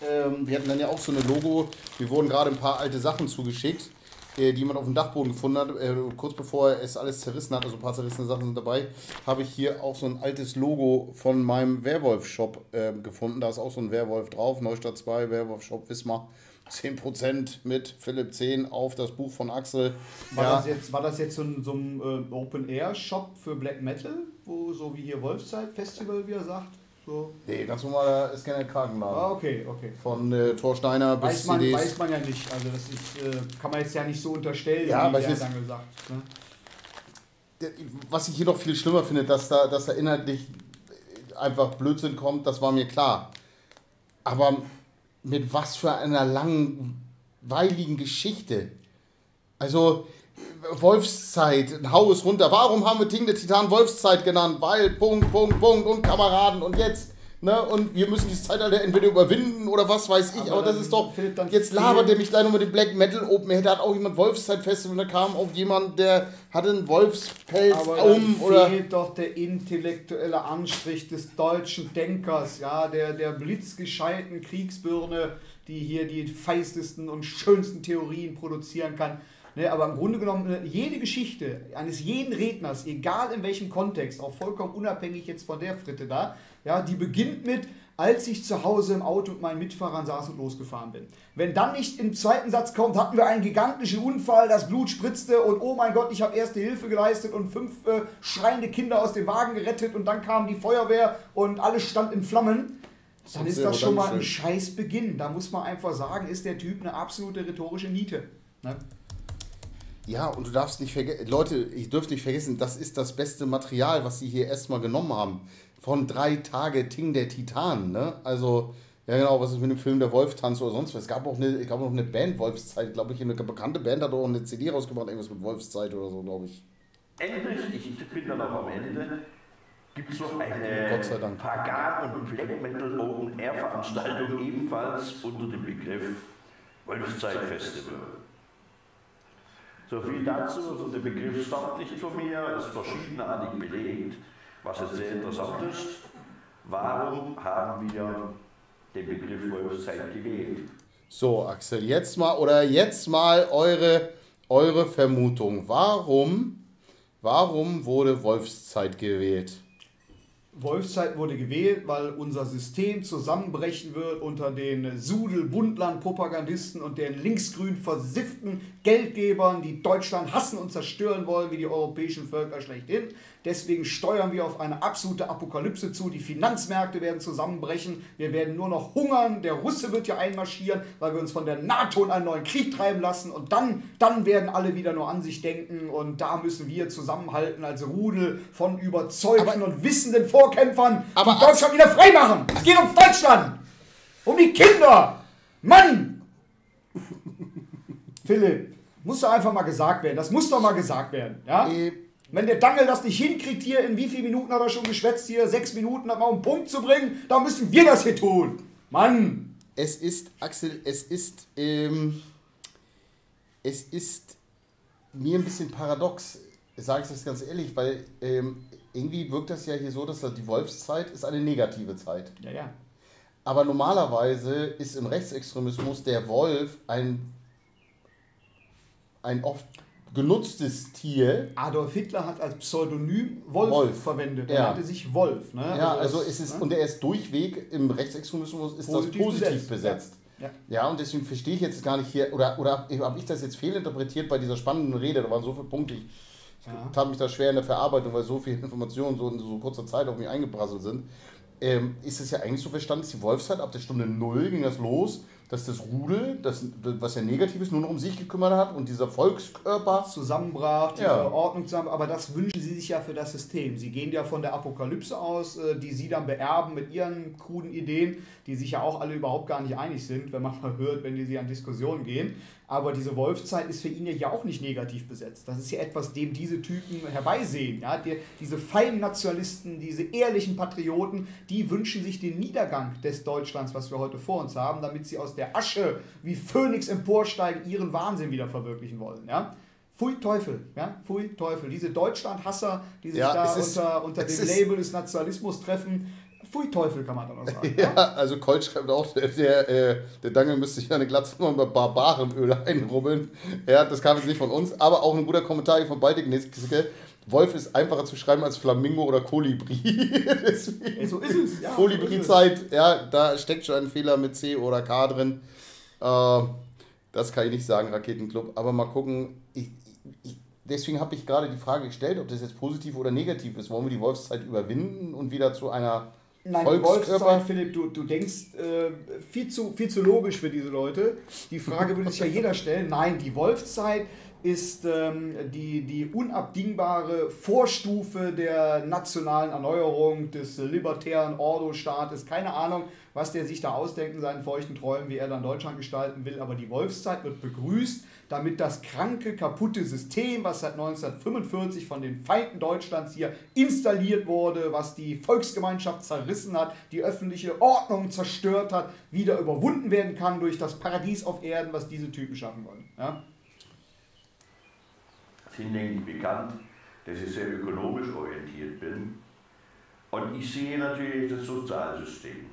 Ähm, wir hatten dann ja auch so eine Logo. Wir wurden gerade ein paar alte Sachen zugeschickt, äh, die man auf dem Dachboden gefunden hat. Äh, kurz bevor es alles zerrissen hat, also ein paar zerrissene Sachen sind dabei, habe ich hier auch so ein altes Logo von meinem Werwolf-Shop äh, gefunden. Da ist auch so ein Werwolf drauf. Neustadt 2, Werwolf-Shop Wismar. 10% mit Philipp 10 auf das Buch von Axel. War, ja. das, jetzt, war das jetzt so ein, so ein äh, Open-Air-Shop für Black Metal, wo so wie hier Wolfszeit-Festival, wie er sagt? So. Nee, ganz normaler Scanner Kragenladen. Ah, okay, okay. Von äh, Thor Steiner bis weiß man, CDs. Weiß man ja nicht. Also das ist, äh, kann man jetzt ja nicht so unterstellen, ja, wie er dann gesagt. Ne? Was ich hier noch viel schlimmer finde, dass da, dass da inhaltlich einfach Blödsinn kommt, das war mir klar. Aber mit was für einer langweiligen Geschichte. Also, Wolfszeit, ein Hau es runter. Warum haben wir Ting der Titan Wolfszeit genannt? Weil, Punkt, Punkt, Punkt und Kameraden und jetzt. Ne? Und wir müssen dieses Zeitalter entweder überwinden oder was weiß ich. Aber, aber das ist doch. Jetzt labert der mich gleich mit dem Black Metal Open Air. Da hat auch jemand Wolfszeit Festival. Da kam auch jemand, der hatte einen Wolfspelz aber um. Oder fehlt doch der intellektuelle Anstrich des deutschen Denkers, ja, der, der blitzgescheiten Kriegsbirne, die hier die feistesten und schönsten Theorien produzieren kann. Ne, aber im Grunde genommen, ne, jede Geschichte eines jeden Redners, egal in welchem Kontext, auch vollkommen unabhängig jetzt von der Fritte da, ja, die beginnt mit, als ich zu Hause im Auto mit meinen Mitfahrern saß und losgefahren bin. Wenn dann nicht im zweiten Satz kommt, hatten wir einen gigantischen Unfall, das Blut spritzte und oh mein Gott, ich habe erste Hilfe geleistet und fünf äh, schreiende Kinder aus dem Wagen gerettet und dann kam die Feuerwehr und alles stand in Flammen. Dann ist das schon mal ein scheiß Beginn. Da muss man einfach sagen, ist der Typ eine absolute rhetorische Niete. Ne? Ja, und du darfst nicht vergessen, Leute, ich dürfte nicht vergessen, das ist das beste Material, was sie hier erstmal genommen haben. Von drei Tage Ting der Titan, ne? Also, ja genau, was ist mit dem Film Der Wolf-Tanz oder sonst was. Es gab auch eine, ich glaube, noch eine Band, Wolfszeit, glaube ich, eine bekannte Band hat auch eine CD rausgebracht, irgendwas mit Wolfszeit oder so, glaube ich. Endlich, ich bin dann noch am Ende, gibt es noch eine Pagan- und Black Metal Open Air Veranstaltung ebenfalls unter dem Begriff Wolfszeit Festival. So viel dazu, also der Begriff stammt nicht von mir, ist verschiedenartig belegt. Was jetzt sehr interessant ist, warum haben wir den Begriff Wolfszeit gewählt? So, Axel, jetzt mal oder jetzt mal eure, eure Vermutung. Warum, warum wurde Wolfszeit gewählt? Wolfszeit wurde gewählt, weil unser System zusammenbrechen wird unter den Sudel-Bundland-Propagandisten und den linksgrün versifften Geldgebern, die Deutschland hassen und zerstören wollen, wie die europäischen Völker schlechthin. Deswegen steuern wir auf eine absolute Apokalypse zu. Die Finanzmärkte werden zusammenbrechen. Wir werden nur noch hungern. Der Russe wird ja einmarschieren, weil wir uns von der NATO in einen neuen Krieg treiben lassen. Und dann, dann werden alle wieder nur an sich denken. Und da müssen wir zusammenhalten als Rudel von überzeugten aber, und wissenden Vorkämpfern, aber, die Deutschland wieder frei machen. Es geht um Deutschland. Um die Kinder. Mann! Philipp, muss doch einfach mal gesagt werden. Das muss doch mal gesagt werden. Ja? Äh, wenn der Dangel das nicht hinkriegt, hier in wie vielen Minuten hat er schon geschwätzt, hier sechs Minuten auf einen Punkt zu bringen, dann müssen wir das hier tun. Mann! Es ist, Axel, es ist, ähm, es ist mir ein bisschen paradox. sage ich das ganz ehrlich, weil ähm, irgendwie wirkt das ja hier so, dass die Wolfszeit ist eine negative Zeit. Ja, ja. Aber normalerweise ist im Rechtsextremismus der Wolf ein, ein oft genutztes Tier. Adolf Hitler hat als Pseudonym Wolf, Wolf. verwendet. Ja. Er nannte sich Wolf. Ne? Ja, also das, es ist, ne? und er ist durchweg im Rechtsextremismus ist Positiv das positiv besetzt, besetzt. Ja. Ja, und deswegen verstehe ich jetzt gar nicht hier, oder, oder habe hab ich das jetzt fehlinterpretiert bei dieser spannenden Rede? Da waren so viele Punkte, ich Ja. tat mich da schwer in der Verarbeitung, weil so viele Informationen so in so kurzer Zeit auf mich eingeprasselt sind. Ähm, ist es ja eigentlich so verstanden, dass die Wolfszeit ab der Stunde Null ging das los, dass das Rudel, das, was ja negativ ist, nur noch um sich gekümmert hat und dieser Volkskörper. zusammenbrach, die Ja. Ordnung zusammen, aber das wünschen sie sich ja für das System. Sie gehen ja von der Apokalypse aus, äh, die sie dann beerben mit ihren kruden Ideen, die sich ja auch alle überhaupt gar nicht einig sind, wenn man mal hört, wenn die sie an Diskussionen gehen. Aber diese Wolfszeit ist für ihn ja auch nicht negativ besetzt. Das ist ja etwas, dem diese Typen herbeisehen. Ja? Die, diese feinen Nationalisten, diese ehrlichen Patrioten, die wünschen sich den Niedergang des Deutschlands, was wir heute vor uns haben, damit sie aus der Asche wie Phönix emporsteigen, ihren Wahnsinn wieder verwirklichen wollen. Ja? Pfui Teufel, ja, pfui Teufel. Diese Deutschlandhasser, die sich Ja, da ist- unter, unter dem ist- Label des Nationalismus treffen, pfui Teufel kann man da noch sagen. Ja, also Colt schreibt auch, der, der, äh, der Dange müsste sich eine Glatze mal mit Barbarenöl einrubbeln. Ja, das kam jetzt nicht von uns, aber auch ein guter Kommentar hier von Baltic Niske. Wolf ist einfacher zu schreiben als Flamingo oder Kolibri. Ey, so ist es, ja. Kolibri-Zeit, ja, da steckt schon ein Fehler mit C oder K drin. Äh, das kann ich nicht sagen, Raketenclub. Aber mal gucken. Ich, ich, deswegen habe ich gerade die Frage gestellt, ob das jetzt positiv oder negativ ist. Wollen wir die Wolfszeit überwinden und wieder zu einer Nein? Wolfszeit, Philipp, du, du denkst äh, viel, zu, viel zu logisch für diese Leute. Die Frage würde sich ja jeder stellen. Nein, die Wolfszeit ist ähm, die, die unabdingbare Vorstufe der nationalen Erneuerung des libertären Ordo-Staates. Keine Ahnung, was der sich da ausdenkt in seinen feuchten Träumen, wie er dann Deutschland gestalten will. Aber die Wolfszeit wird begrüßt, damit das kranke, kaputte System, was seit 1945 von den Feinden Deutschlands hier installiert wurde, was die Volksgemeinschaft zerrissen hat, die öffentliche Ordnung zerstört hat, wieder überwunden werden kann durch das Paradies auf Erden, was diese Typen schaffen wollen. Ja? Hinlänglich bekannt, dass ich sehr ökonomisch orientiert bin. Und ich sehe natürlich das Sozialsystem.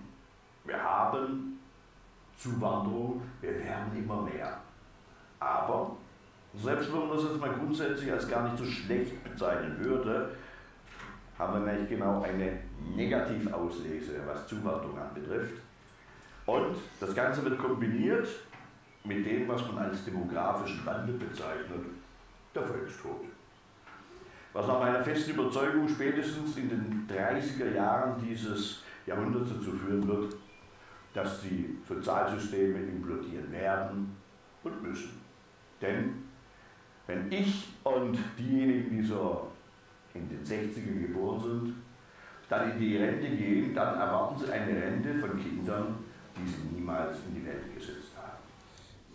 Wir haben Zuwanderung, wir werden immer mehr. Aber selbst wenn man das jetzt mal grundsätzlich als gar nicht so schlecht bezeichnen würde, haben wir nämlich genau eine Negativauslese, was Zuwanderung anbetrifft. Und das Ganze wird kombiniert mit dem, was man als demografischen Wandel bezeichnet, der Volkstod. Was nach meiner festen Überzeugung spätestens in den 30er Jahren dieses Jahrhunderts dazu führen wird, dass die Sozialsysteme implodieren werden und müssen. Denn wenn ich und diejenigen, die so in den 60ern geboren sind, dann in die Rente gehen, dann erwarten sie eine Rente von Kindern, die sie niemals in die Welt gesetzt haben.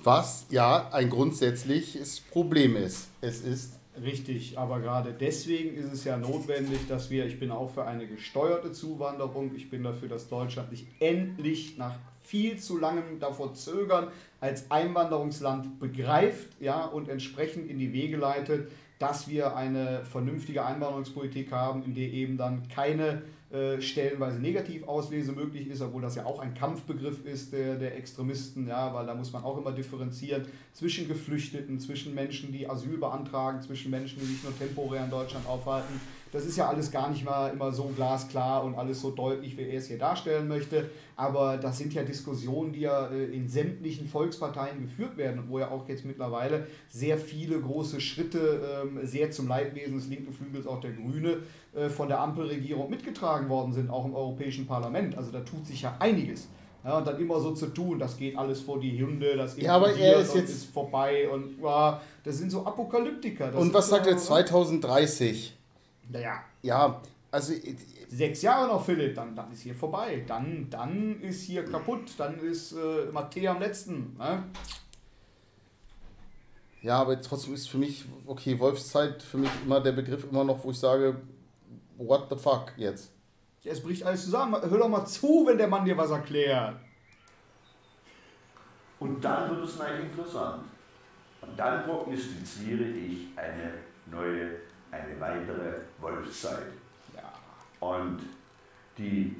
Was ja ein grundsätzliches Problem ist. Es ist Richtig, aber gerade deswegen ist es ja notwendig, dass wir, ich bin auch für eine gesteuerte Zuwanderung, ich bin dafür, dass Deutschland sich endlich nach viel zu langem davor zögern als Einwanderungsland begreift ja, und entsprechend in die Wege leitet, dass wir eine vernünftige Einwanderungspolitik haben, in der eben dann keine äh, stellenweise Negativauslese möglich ist, obwohl das ja auch ein Kampfbegriff ist der, der Extremisten, ja, weil da muss man auch immer differenzieren zwischen Geflüchteten, zwischen Menschen, die Asyl beantragen, zwischen Menschen, die sich nur temporär in Deutschland aufhalten. Das ist ja alles gar nicht mal immer so glasklar und alles so deutlich, wie er es hier darstellen möchte. Aber das sind ja Diskussionen, die ja äh, in sämtlichen Volksparteien geführt werden und wo ja auch jetzt mittlerweile sehr viele große Schritte ähm, sehr zum Leidwesen des linken Flügels, auch der Grüne, äh, von der Ampelregierung mitgetragen worden sind, auch im Europäischen Parlament. Also da tut sich ja einiges. Ja, und dann immer so zu tun, das geht alles vor die Hunde, das Ja, aber er ist jetzt- ist vorbei und ja, das sind so Apokalyptiker. Und was sagt er 2030? Naja, Ja, also sechs Jahre noch, Philipp, dann, dann ist hier vorbei. Dann, dann ist hier kaputt. Dann ist äh, Matthäa am letzten. Ne? ja, aber trotzdem ist für mich okay Wolfszeit für mich immer der Begriff immer noch, wo ich sage, what the fuck jetzt? Ja, es bricht alles zusammen. Hör doch mal zu, wenn der Mann dir was erklärt. Und dann wird es nämlich interessant. Und dann prognostiziere ich eine neue eine weitere Wolfszeit. Ja. Und die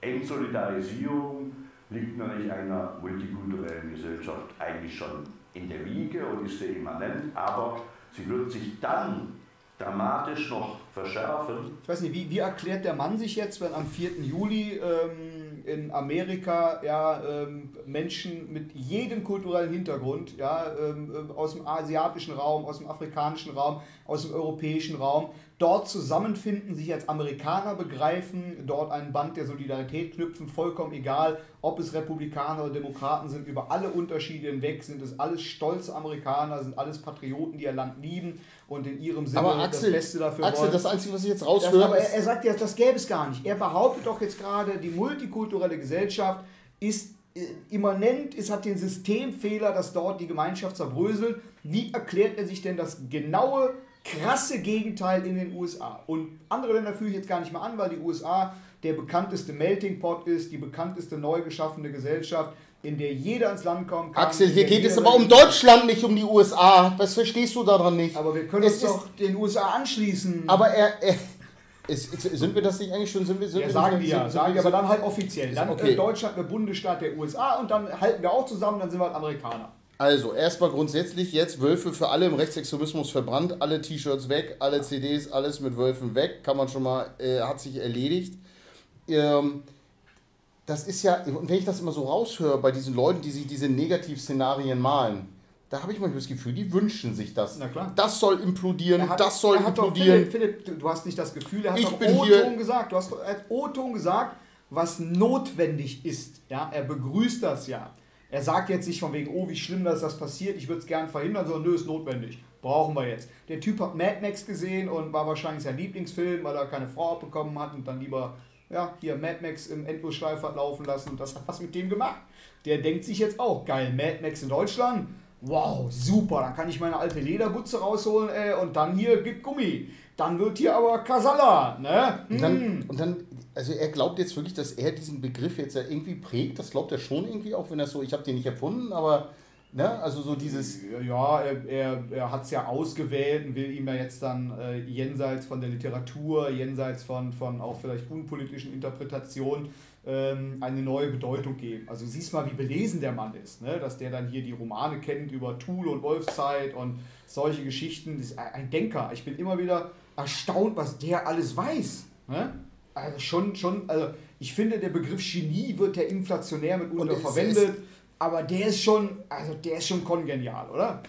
Entsolidarisierung liegt natürlich einer multikulturellen Gesellschaft eigentlich schon in der Wiege und ist sehr immanent, aber sie wird sich dann dramatisch noch verschärfen. Ich weiß nicht, wie, wie erklärt der Mann sich jetzt, wenn am 4. Juli ähm, in Amerika ja, ähm, Menschen mit jedem kulturellen Hintergrund, ja, ähm, äh, aus dem asiatischen Raum, aus dem afrikanischen Raum, aus dem europäischen Raum, dort zusammenfinden, sich als Amerikaner begreifen, dort einen Band der Solidarität knüpfen, vollkommen egal, ob es Republikaner oder Demokraten sind, über alle Unterschiede hinweg sind es alles stolze Amerikaner, sind alles Patrioten, die ihr Land lieben und in ihrem Sinne Aber Axel, das Beste dafür Axel, wollen. das Einzige, was ich jetzt raushöre, aber er, er sagt ja, das gäbe es gar nicht. Er behauptet doch jetzt gerade, die multikulturelle Gesellschaft ist äh, immanent, es hat den Systemfehler, dass dort die Gemeinschaft zerbröselt. Wie erklärt er sich denn das genaue, krasse Gegenteil in den USA? Und andere Länder führe ich jetzt gar nicht mehr an, weil die USA der bekannteste Melting Pot ist, die bekannteste neu geschaffene Gesellschaft, in der jeder ins Land kommen kann. Axel, hier der geht es aber um Deutschland, nicht um die USA. Was verstehst du daran nicht? Aber wir können Es uns doch den USA anschließen. Aber er, er ist, ist, sind wir das nicht eigentlich schon? Sind wir, sind Ja, wir sagen die ja, sind, sagen sind, aber dann halt offiziell. Dann Okay. äh, Deutschland ein Bundesstaat der USA und dann halten wir auch zusammen, dann sind wir halt Amerikaner. Also, erstmal grundsätzlich jetzt Wölfe für alle im Rechtsextremismus verbrannt, alle T-Shirts weg, alle CDs, alles mit Wölfen weg, kann man schon mal, äh, hat sich erledigt. Ähm, das ist ja, und wenn ich das immer so raushöre bei diesen Leuten, die sich diese Negativszenarien malen, da habe ich manchmal das Gefühl, die wünschen sich das. Na klar. Das soll implodieren, Er hat- das soll er doch, implodieren. Philipp, Philipp, du- hast nicht das Gefühl, er hat Ich doch bin O-Ton gesagt. Du hast O-Ton gesagt, was notwendig ist. Ja, er begrüßt das ja. Er sagt jetzt nicht von wegen, oh, wie schlimm, dass das passiert, ich würde es gern verhindern, sondern nö, ist notwendig. Brauchen wir jetzt. Der Typ hat Mad Max gesehen und war wahrscheinlich sein Lieblingsfilm, weil er keine Frau abbekommen hat und dann lieber, ja, hier Mad Max im Endlosschleife hat laufen lassen und das hat was mit dem gemacht. Der denkt sich jetzt auch, geil, Mad Max in Deutschland, wow, super, dann kann ich meine alte Lederbutze rausholen ey, und dann hier gibt Gummi. Dann wird hier aber Kasala, ne? Und Hm. dann, und dann, also er glaubt jetzt wirklich, dass er diesen Begriff jetzt ja irgendwie prägt. Das glaubt er schon irgendwie, auch wenn er so, ich habe den nicht erfunden, aber, ne, also so dieses, Ja, er, er, er hat es ja ausgewählt und will ihm ja jetzt dann äh, jenseits von der Literatur, jenseits von, von auch vielleicht unpolitischen Interpretationen ähm, eine neue Bedeutung geben. Also siehst mal, wie belesen der Mann ist, ne? dass der dann hier die Romane kennt über Thule und Wolfszeit und solche Geschichten. Das ist ein Denker. Ich bin immer wieder erstaunt, was der alles weiß. Ne? Also schon, schon, also ich finde, der Begriff Genie wird ja inflationär mitunter Und verwendet. Aber der ist schon, also der ist schon kongenial, oder?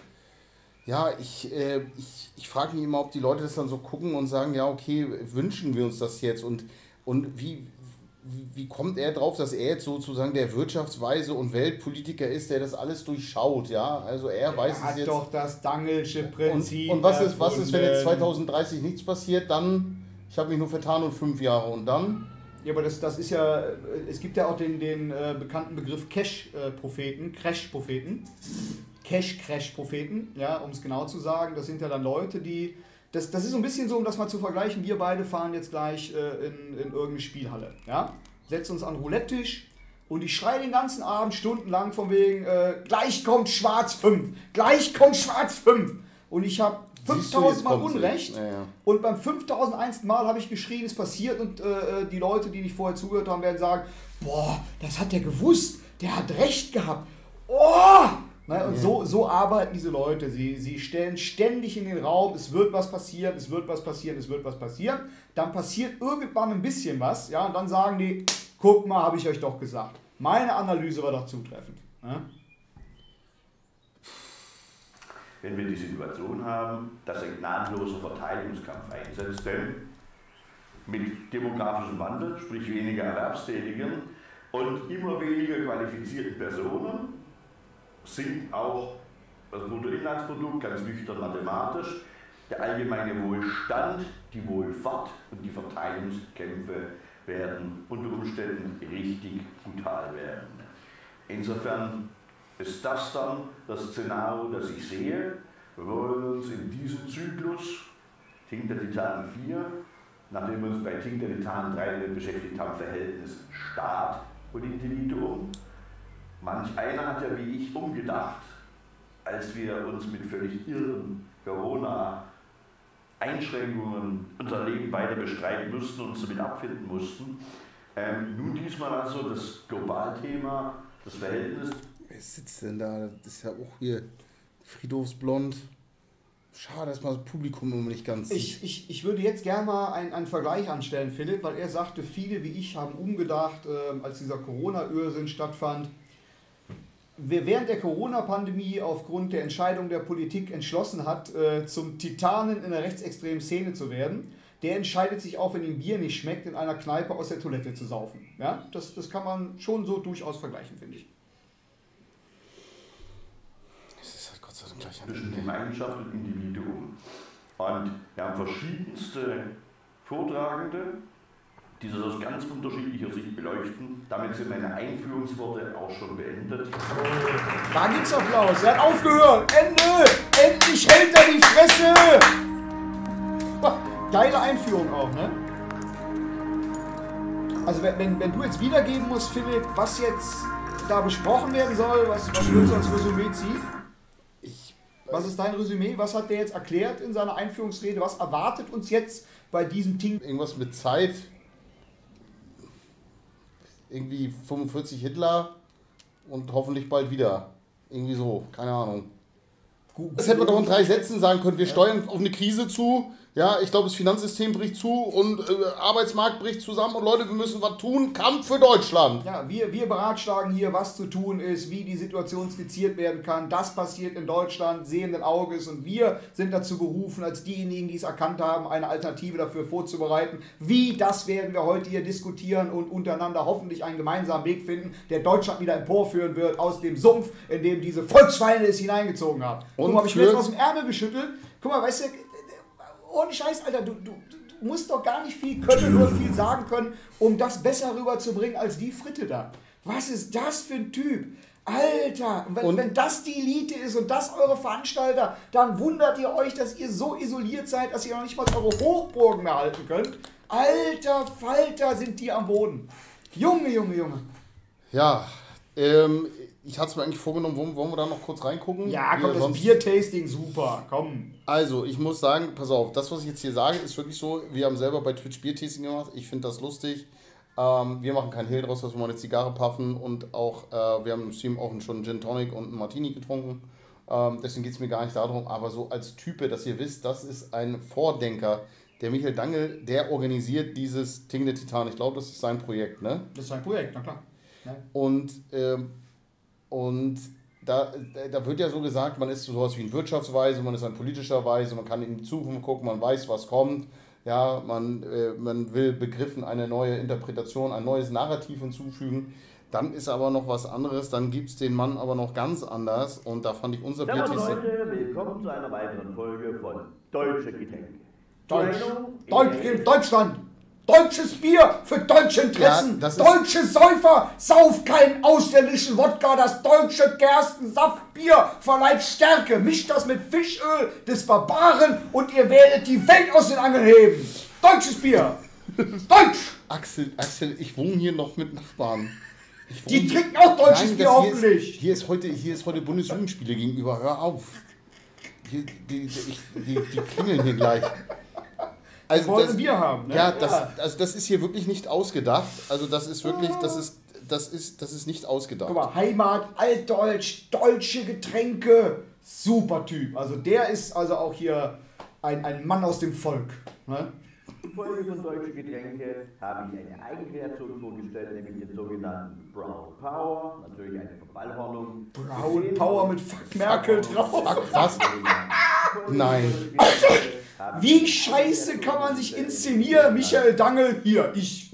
ja, ich, äh, ich, ich frage mich immer, ob die Leute das dann so gucken und sagen, ja, okay, wünschen wir uns das jetzt und, und wie, wie, kommt er drauf, dass er jetzt sozusagen der Wirtschaftsweise und Weltpolitiker ist, der das alles durchschaut, ja? Also er weiß er hat es jetzt. doch das Dangelsche Und, Prinzip. und was ist, was ist, wenn jetzt erfunden. 2030 nichts passiert, dann, ich habe mich nur vertan und fünf Jahre und dann? Ja, aber das, das ist ja, es gibt ja auch den, den äh, bekannten Begriff Cash-Propheten, Crash-Propheten, Cash-Crash-Propheten, ja, um es genau zu sagen. Das sind ja dann Leute, die, das, das ist so ein bisschen so, um das mal zu vergleichen, wir beide fahren jetzt gleich äh, in, in irgendeine Spielhalle, ja, setzen uns an Roulette-Tisch und ich schreie den ganzen Abend stundenlang von wegen, äh, gleich kommt Schwarz 5, gleich kommt Schwarz 5 und ich habe 5000 jetzt Mal. Unrecht. Ja, ja. Und beim 5001. Mal habe ich geschrien, es passiert und äh, die Leute, die nicht vorher zugehört haben, werden sagen, boah, das hat der gewusst, der hat recht gehabt. Oh! Ne, und so, so arbeiten diese Leute. Sie, sie stellen ständig in den Raum, es wird was passieren, es wird was passieren, es wird was passieren. Dann passiert irgendwann ein bisschen was, ja, und dann sagen die, guck mal, habe ich euch doch gesagt. Meine Analyse war doch zutreffend. Ne? Wenn wir die Situation haben, dass ein gnadenloser Verteidigungskampf einsetzt, denn mit demografischem Wandel, sprich weniger Erwerbstätigen und immer weniger qualifizierten Personen, sinkt auch das Bruttoinlandsprodukt ganz nüchtern mathematisch, der allgemeine Wohlstand, die Wohlfahrt und die Verteilungskämpfe werden unter Umständen richtig brutal werden. Insofern ist das dann das Szenario, das ich sehe. Wir wollen uns in diesem Zyklus, Ting der Titanen 4, nachdem wir uns bei Ting der Titanen 3 beschäftigt haben, Verhältnis Staat und Individuum. Manch einer hat ja wie ich umgedacht, als wir uns mit völlig irren Einschränkungen unser Leben weiter bestreiten mussten und uns damit abfinden mussten. Ähm, nun diesmal also das Globalthema, das Verhältnis. Wer sitzt denn da? Das ist ja auch hier Friedhofsblond. Schade, dass man das Publikum immer nicht ganz sieht. Ich, ich, ich würde jetzt gerne mal einen, einen Vergleich anstellen, Philipp, weil er sagte, viele wie ich haben umgedacht, äh, als dieser Corona-Irrsinn stattfand. Wer während der Corona-Pandemie aufgrund der Entscheidung der Politik entschlossen hat, äh, zum Titanen in der rechtsextremen Szene zu werden, der entscheidet sich auch, wenn ihm Bier nicht schmeckt, in einer Kneipe aus der Toilette zu saufen. Ja? Das, das kann man schon so durchaus vergleichen, finde ich. Das ist halt Gott sei Dank gleich zwischen Gemeinschaft und Individuum. Und wir haben verschiedenste Vortragende, die das aus ganz unterschiedlicher Sicht beleuchten. Damit sind meine Einführungsworte auch schon beendet. Da gibt's Applaus. Er hat aufgehört. Ende. Endlich hält er die Fresse. Geile Einführung auch, ne? Also wenn, wenn, wenn du jetzt wiedergeben musst, Philipp, was jetzt da besprochen werden soll, was, was du als Resümee ziehen? Was ist dein Resümee? Was hat der jetzt erklärt in seiner Einführungsrede? Was erwartet uns jetzt bei diesem Ding? irgendwas mit Zeit. Irgendwie 45 Hitler und hoffentlich bald wieder. Irgendwie so, keine Ahnung. Das hätte man doch in drei Sätzen sagen können. Wir steuern auf eine Krise zu. Ja, ich glaube, das Finanzsystem bricht zu und äh, Arbeitsmarkt bricht zusammen und Leute, wir müssen was tun. Kampf für Deutschland. Ja, wir, wir beratschlagen hier, was zu tun ist, wie die Situation skizziert werden kann. Das passiert in Deutschland sehenden Auges und wir sind dazu berufen, als diejenigen, die es erkannt haben, eine Alternative dafür vorzubereiten. Wie, das werden wir heute hier diskutieren und untereinander hoffentlich einen gemeinsamen Weg finden, der Deutschland wieder emporführen wird aus dem Sumpf, in dem diese Volksschweine es hineingezogen haben. Und mal, habe ich mir jetzt aus dem Ärmel geschüttelt. Guck mal, weißt du, ohne Scheiß, Alter, du, du, du musst doch gar nicht viel können oder viel sagen können, um das besser rüberzubringen als die Fritte da. Was ist das für ein Typ? Alter, wenn, Und- wenn das die Elite ist und das eure Veranstalter, dann wundert ihr euch, dass ihr so isoliert seid, dass ihr noch nicht mal eure Hochburgen mehr halten könnt. Alter Falter sind die am Boden. Junge, Junge, Junge. Ja, ähm, ich hatte es mir eigentlich vorgenommen, wollen, wollen wir da noch kurz reingucken? Ja, komm, das Biertasting, super, komm. Also, ich muss sagen, pass auf, das, was ich jetzt hier sage, ist wirklich so, wir haben selber bei Twitch Biertasting gemacht. Ich finde das lustig. Ähm, wir machen keinen Hehl draus, dass wir mal eine Zigarre puffen und auch, äh, wir haben im Stream auch schon einen Gin Tonic und einen Martini getrunken. Ähm, deswegen geht es mir gar nicht darum, aber so als Type, dass ihr wisst, das ist ein Vordenker. Der Michael Dangel, der organisiert dieses Ting der Titan. Ich glaube, das ist sein Projekt, ne? Das ist ein Projekt, na klar. Ja. Und, ähm, und da, da wird ja so gesagt, man ist sowas wie ein Wirtschaftsweise, man ist ein politischer Weise, man kann in die Zukunft gucken, man weiß, was kommt. Ja, man, äh, man will Begriffen eine neue Interpretation, ein neues Narrativ hinzufügen. Dann ist aber noch was anderes, dann gibt es den Mann aber noch ganz anders. Und da fand ich unser Servus. Leute, willkommen zu einer weiteren Folge von Deutsche Getränke. Deutsch. Deutsch, Deutschland. Deutsches Bier für deutsche Interessen. Ja, deutsche Säufer. Sauf keinen ausländischen Wodka. Das deutsche Gerstensaftbier verleiht Stärke. Mischt das mit Fischöl des Barbaren und ihr werdet die Welt aus den Angeln heben. Deutsches Bier. Deutsch. Axel, Axel, ich wohne hier noch mit Nachbarn. Die trinken auch deutsches Nein, Bier hier hoffentlich. Ist, hier, ist heute, hier ist heute Bundesjugendspiele gegenüber. Hör auf. Hier, die, die, die, die klingeln hier gleich. Also wollen das, Bier haben, ne? Ja, das, Ja. also das ist hier wirklich nicht ausgedacht. Also das ist wirklich, das ist, das ist, das ist nicht ausgedacht. Guck mal, Heimat, Altdeutsch, deutsche Getränke. Super Typ. Also der ist also auch hier ein, ein Mann aus dem Volk. Ne? Folge von Deutsche Getränke habe ich eine Eigenkreation vorgestellt, nämlich den sogenannten Brown Power, natürlich eine Verballhornung. Brown Power mit Fuck Merkel drauf. Was? Nein. Wie scheiße kann man sich inszenieren? Michael Dangel, hier, ich.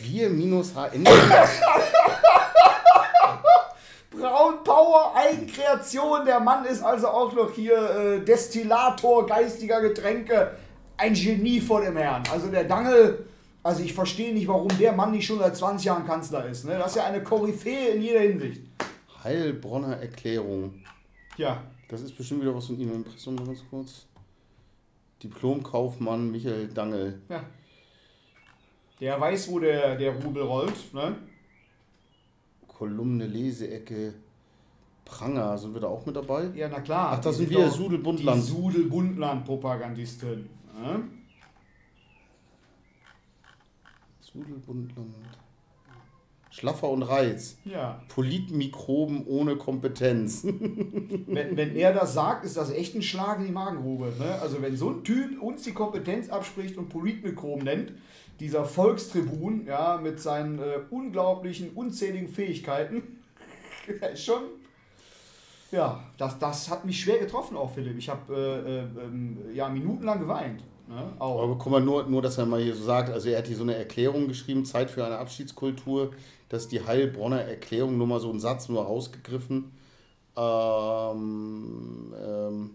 Wir minus HN. Braun Power, Eigenkreation. Der Mann ist also auch noch hier äh, Destillator geistiger Getränke. Ein Genie vor dem Herrn. Also der Dangel, also ich verstehe nicht, warum der Mann nicht schon seit 20 Jahren Kanzler ist. Ne? Das ist ja eine Koryphäe in jeder Hinsicht. Heilbronner Erklärung. Ja, Das ist bestimmt wieder was von Ihnen. Impressum ganz kurz. Diplomkaufmann Michael Dangel. ja. Der weiß, wo der, der Rubel rollt. Ne? Kolumne, Leseecke, Pranger, sind wir da auch mit dabei? Ja, na klar. Ach, das sind wir, Sudelbundland. Die Sudelbundland-Propagandisten. Ja? Sudelbundland. Schlaffer und Reiz. ja. Politmikroben ohne Kompetenz. Wenn, wenn er das sagt, ist das echt ein Schlag in die Magengrube. Ne? Also wenn so ein Typ uns die Kompetenz abspricht und Politmikrom nennt, dieser Volkstribun, ja, mit seinen äh, unglaublichen, unzähligen Fähigkeiten, schon, ja, das, das hat mich schwer getroffen auch, Philipp. Ich habe äh, äh, ähm, ja minutenlang geweint. Ne? Auch. Aber guck mal, nur, nur, dass er mal hier so sagt, also er hat hier so eine Erklärung geschrieben, Zeit für eine Abschiedskultur, das ist die Heilbronner Erklärung, nur mal so ein Satz, nur rausgegriffen. Ähm, ähm,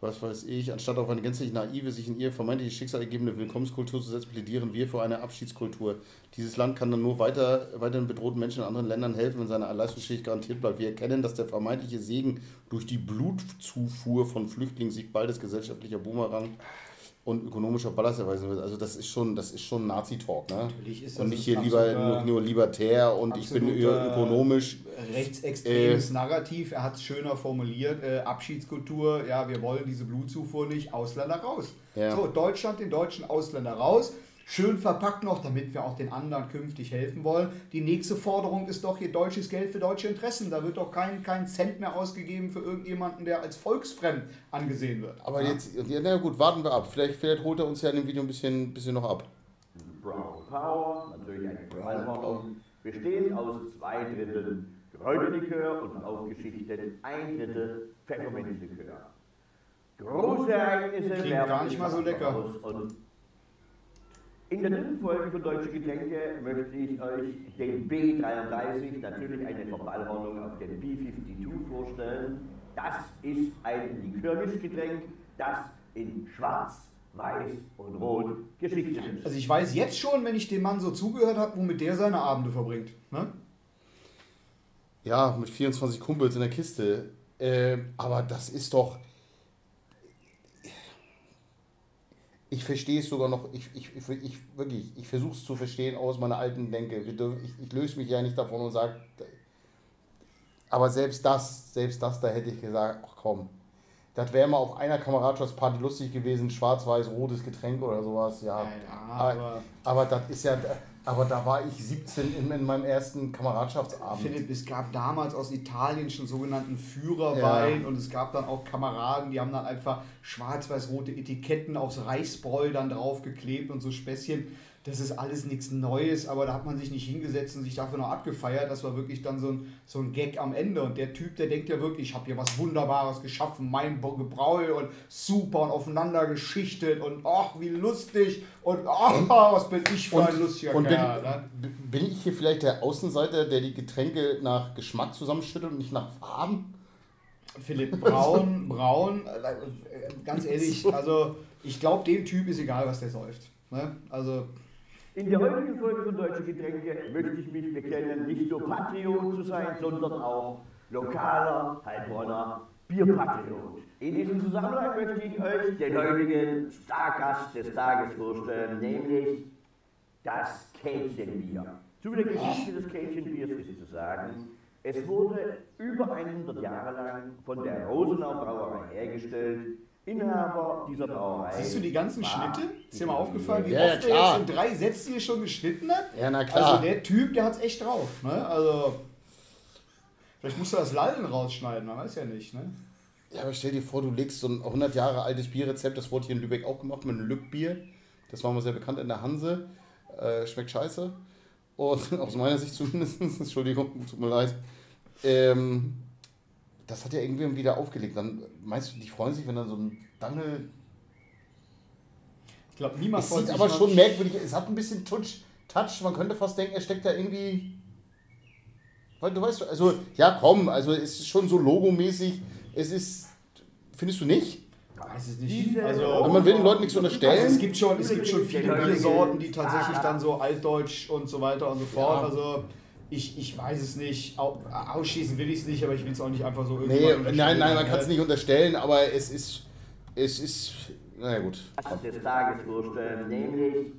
was weiß ich, anstatt auf eine gänzlich naive, sich in ihr vermeintliches Schicksal ergebende Willkommenskultur zu setzen, plädieren wir für eine Abschiedskultur. Dieses Land kann dann nur weiter, weiterhin bedrohten Menschen in anderen Ländern helfen, wenn seine Leistungsfähigkeit garantiert bleibt. Wir erkennen, dass der vermeintliche Segen durch die Blutzufuhr von Flüchtlingen sich bald als gesellschaftlicher Boomerang und ökonomischer Ballast erweisen wird. Also das ist schon, das ist schon Nazi-Talk, ne? Natürlich ist das Und nicht hier lieber nur, nur libertär und ich bin ökonomisch. rechtsextremes Narrativ. Er hat es schöner formuliert. Äh, Abschiedskultur, ja, wir wollen diese Blutzufuhr nicht, Ausländer raus. Ja. So, Deutschland den deutschen Ausländer raus. Schön verpackt noch, damit wir auch den anderen künftig helfen wollen. Die nächste Forderung ist doch hier deutsches Geld für deutsche Interessen. Da wird doch kein, kein Cent mehr ausgegeben für irgendjemanden, der als volksfremd angesehen wird. Aber jetzt, ja, na gut, warten wir ab. Vielleicht, vielleicht holt er uns ja in dem Video ein bisschen, bisschen noch ab. Brown Power, natürlich eine Vereinbarung, besteht aus zwei Dritteln Kräuterlikör und aufgeschichtet ein Drittel Pfefferminzlikör. Große Ereignisse Klingt werfen gar nicht mal so lecker. Und in der dritten Folge von Deutsche Getränke möchte ich euch den B33, natürlich eine Verballhornung auf den B52 vorstellen. Das ist ein Likörmischgetränk, das in Schwarz, Weiß und Rot geschichtet ist. Also ich weiß jetzt schon, wenn ich dem Mann so zugehört habe, womit der seine Abende verbringt. Ne? Ja, mit 24 Kumpels in der Kiste. Äh, aber das ist doch. Ich verstehe es sogar noch, ich, ich, ich, ich wirklich, ich versuche es zu verstehen aus meiner alten Denke. Dürfen- Ich, ich löse mich ja nicht davon und sage, aber selbst das, selbst das, da hätte ich gesagt, ach komm, das wäre mal auf einer Kameradschaftsparty lustig gewesen, schwarz-weiß-rotes Getränk oder sowas, ja. Ja, aber, aber- aber das ist ja, aber da war ich 17 in, in meinem ersten Kameradschaftsabend. Philipp, es gab damals aus Italien schon sogenannten Führerwein Ja. und es gab dann auch Kameraden, die haben dann einfach schwarz-weiß-rote Etiketten aufs Reisbräu dann draufgeklebt und so Späßchen. Das ist alles nichts Neues, aber da hat man sich nicht hingesetzt und sich dafür noch abgefeiert. Das war wirklich dann so ein, so ein Gag am Ende. Und der Typ, der denkt ja wirklich, ich habe hier was Wunderbares geschaffen, mein Gebräu und super und aufeinander geschichtet und ach, wie lustig und ach, was bin ich für ein lustiger und bin, Kerl. Ne? b- bin ich hier vielleicht der Außenseiter, der die Getränke nach Geschmack zusammenschüttelt und nicht nach Farben? Philipp Braun, Braun, äh, äh, ganz ehrlich, also ich glaube, dem Typ ist egal, was der säuft. Ne? Also, In der heutigen Folge von Deutsche Getränke möchte ich mich bekennen, nicht nur Patriot zu sein, sondern auch lokaler Heilbronner Bierpatriot. In diesem Zusammenhang möchte ich euch den heutigen Stargast des Tages vorstellen, nämlich das Kätchenbier. Zu der Geschichte des Kätchenbiers ist zu sagen, es wurde über 100 Jahre lang von der Rosenau Brauerei hergestellt. Inhaber dieser Brauerei. siehst du die ganzen Schnitte? Ist dir mal aufgefallen, wie Ja, ja, oft er klar. jetzt in drei Sätzen hier schon geschnitten hat? Ja, na klar. Also der Typ, der hat es echt drauf. Ne? Also, vielleicht musst du das Lallen rausschneiden, man weiß ja nicht. Ne? Ja, aber stell dir vor, du legst so ein 100 Jahre altes Bierrezept, das wurde hier in Lübeck auch gemacht mit einem Lückbier. Das war mal sehr bekannt in der Hanse. Äh, schmeckt scheiße. Und aus meiner Sicht zumindest, Entschuldigung, tut mir leid. Ähm, das hat ja irgendwie wieder aufgelegt. Dann meinst du, die freuen sich, wenn dann so ein Dangel. Ich glaube, niemand Es freut sieht sich aber schon merkwürdig. Es hat ein bisschen Touch. Touch. Man könnte fast denken, er steckt da irgendwie. Weil du weißt, also, ja, komm, also es ist schon so logomäßig. Es ist. Findest du nicht? Ich weiß es nicht. Also, Aber man will den Leuten nichts unterstellen. Also es gibt schon, es gibt schon viele Biersorten, die tatsächlich dann so altdeutsch und so weiter und so fort. Ja. Also ich, ich weiß es nicht. Au- Ausschließen will ich es nicht, aber ich will es auch nicht einfach so Nee, irgendwann nein, nein, man kann es nicht unterstellen, aber es ist. Es ist. Naja, gut. Des Tages vorstellen, nämlich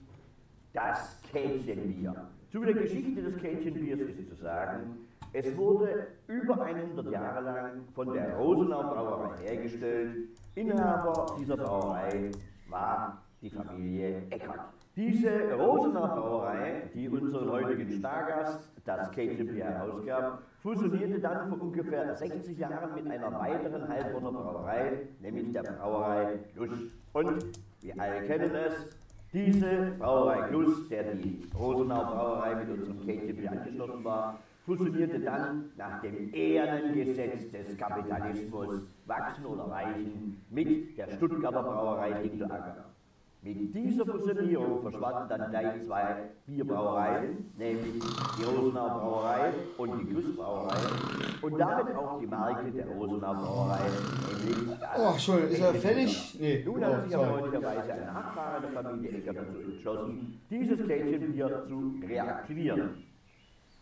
das Kätchenbier. Zu der Geschichte des Kätchenbiers ist zu sagen, Es wurde über 100 Jahre lang von der Rosenau Brauerei hergestellt. Inhaber dieser Brauerei war die Familie Eckert. Diese Rosenau Brauerei, die unseren heutigen Stargast, das KTP herausgab, fusionierte dann vor ungefähr 60 Jahren mit einer weiteren Heilbronner Brauerei, nämlich der Brauerei Lusch. Und wir alle kennen es, diese Brauerei Plus, der die Rosenau Brauerei mit unserem KTP angeschlossen war, fusionierte dann nach dem ehernen Gesetz des Kapitalismus wachsen oder reichen mit der Stuttgarter Brauerei Dickelacker. Mit dieser Fusionierung verschwanden dann gleich zwei Bierbrauereien, nämlich die Rosenau Brauerei und die Gussbrauerei und damit auch die Marke der Rosenau Brauerei, nämlich Oh, Entschuldigung, ist er fertig? Nee, nun oh, hat sich aber freundlicherweise ein Nachfahre der Familie Eckert dazu entschlossen, dieses Kätchenbier zu reaktivieren.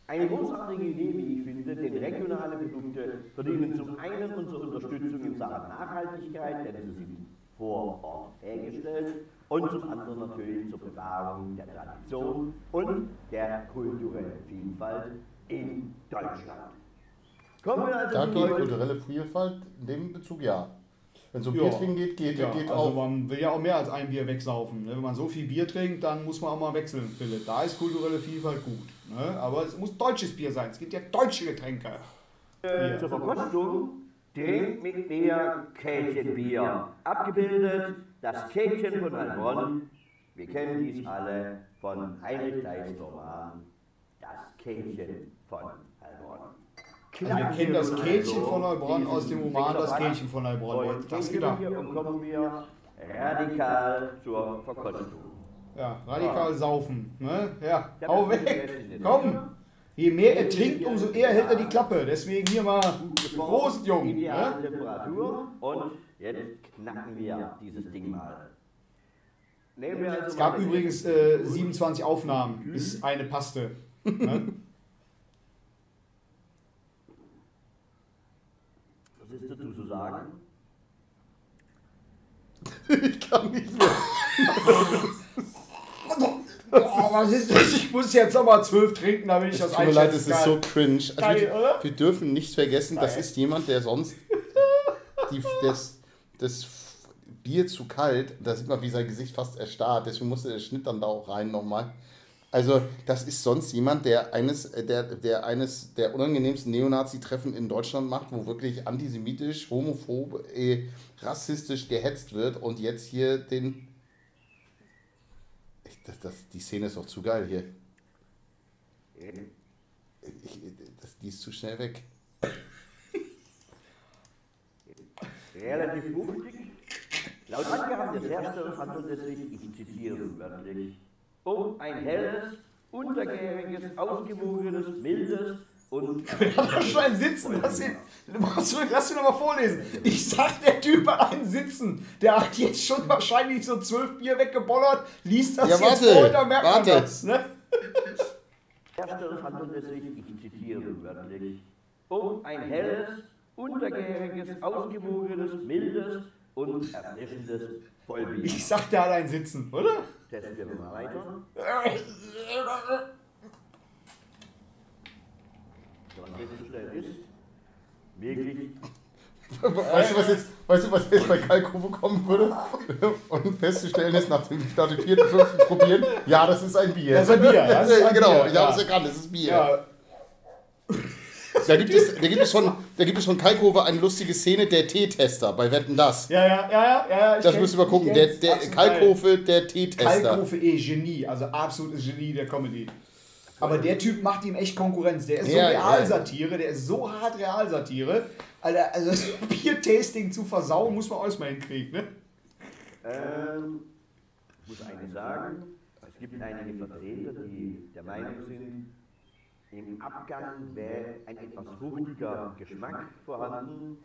Eine großartige Idee, wie ich finde, denn regionale Produkte verdienen zum einen unsere Unterstützung in Sachen Nachhaltigkeit, denn sie sind vor Ort hergestellt, und zum anderen natürlich zur Bewahrung der Tradition und der kulturellen Vielfalt in Deutschland. Kommen wir also Da geht kulturelle Vielfalt in dem Bezug ja. Wenn es um Ja. Bier trinken geht, geht, Ja, geht also auch. man will ja auch mehr als ein Bier wegsaufen. Ne? Wenn man so viel Bier trinkt, dann muss man auch mal wechseln, Philipp. Da ist kulturelle Vielfalt gut. Ne? Aber es muss deutsches Bier sein. Es gibt ja deutsche Getränke. Äh, zur Verkostung Trink mit mir Kätchenbier. Abgebildet das Kätchen von Heilbronn. Wir kennen dies alle von Heinrich Roman Das Kätchen von Heilbronn. Also wir kennen das Kätchen von Heilbronn aus dem Roman Das Kätchen von Heilbronn. Das gedacht? und kommen wir radikal zur Verkostung. Ja, radikal saufen. Ne? Ja, hau weg. Komm. Je mehr er trinkt, umso eher hält er die Klappe. Deswegen hier mal Prost, Jung. Ideale Ne? Temperatur und jetzt knacken wir dieses Ding mal. Also Es gab übrigens äh, 27 Aufnahmen, bis eine passte. Ne? Was ist dazu zu sagen? Ich kann nicht mehr. Oh, was ist das? Ich muss jetzt nochmal 12 trinken, damit ich das tut mir leid, einschätzen es ist so kann. cringe. Also Geil, wir, oder? wir dürfen nicht vergessen, das Geil. ist jemand, der sonst die, das, das Bier zu kalt, da sieht man, wie sein Gesicht fast erstarrt, deswegen musste der Schnitt dann da auch rein nochmal. Also, das ist sonst jemand, der eines äh, der, der, eines der unangenehmsten Neonazi-Treffen in Deutschland macht, wo wirklich antisemitisch, homophob, äh, rassistisch gehetzt wird und jetzt hier den. Das, das, die Szene ist doch zu geil hier. Ich, das, die ist zu schnell weg. Relativ fruchtig. Laut Angaben des Herstellers handelt es sich, ich zitiere wörtlich, um ein helles, untergäriges, ausgewogenes, mildes und Hat er schon Sitzen? Lass ihn, lass ihn nochmal vorlesen. Ich sag, der Typ hat einen Sitzen. Der hat jetzt schon wahrscheinlich so 12 Bier weggebollert, liest das Ja, jetzt warte, vor und dann merkt warte. man das. Ne? Herstellers handelt es sich, ich zitiere wörtlich, um ein helles, untergäriges, ausgewogenes, mildes und erfrischendes Vollbier. Ich sag, der hat einen Sitzen, oder? Testen wir mal weiter. Was festzustellen ist, wirklich Weißt du, was jetzt, weißt du, was jetzt bei Kalkove kommen würde? Und festzustellen ist nach dem, nach dem vierten, fünften Probieren, ja, das ist ein Bier. Das ist ein Bier, das ist ein genau, Bier, ich ja. habe es erkannt, das ist Bier. Ja, Da, gibt es, da, gibt es von, da gibt es von Kalkove eine lustige Szene, der Teetester bei Wetten Das. ja, ja, ja, ja. ja ich Das kenn- müsst ihr mal ich gucken. Der, der. Kalkofe, der Teetester. Kalkofe eh Genie, also absolutes Genie der Comedy. Aber der Typ macht ihm echt Konkurrenz. Der ist so Ja, ja. Realsatire, der ist so hart Realsatire. Alter, also das Bier-Tasting zu versauen, muss man alles mal hinkriegen, ne? Ähm, ich muss eines sagen, es gibt einige Vertreter, die der Meinung sind, im Abgang wäre ein etwas fruchtiger Geschmack vorhanden.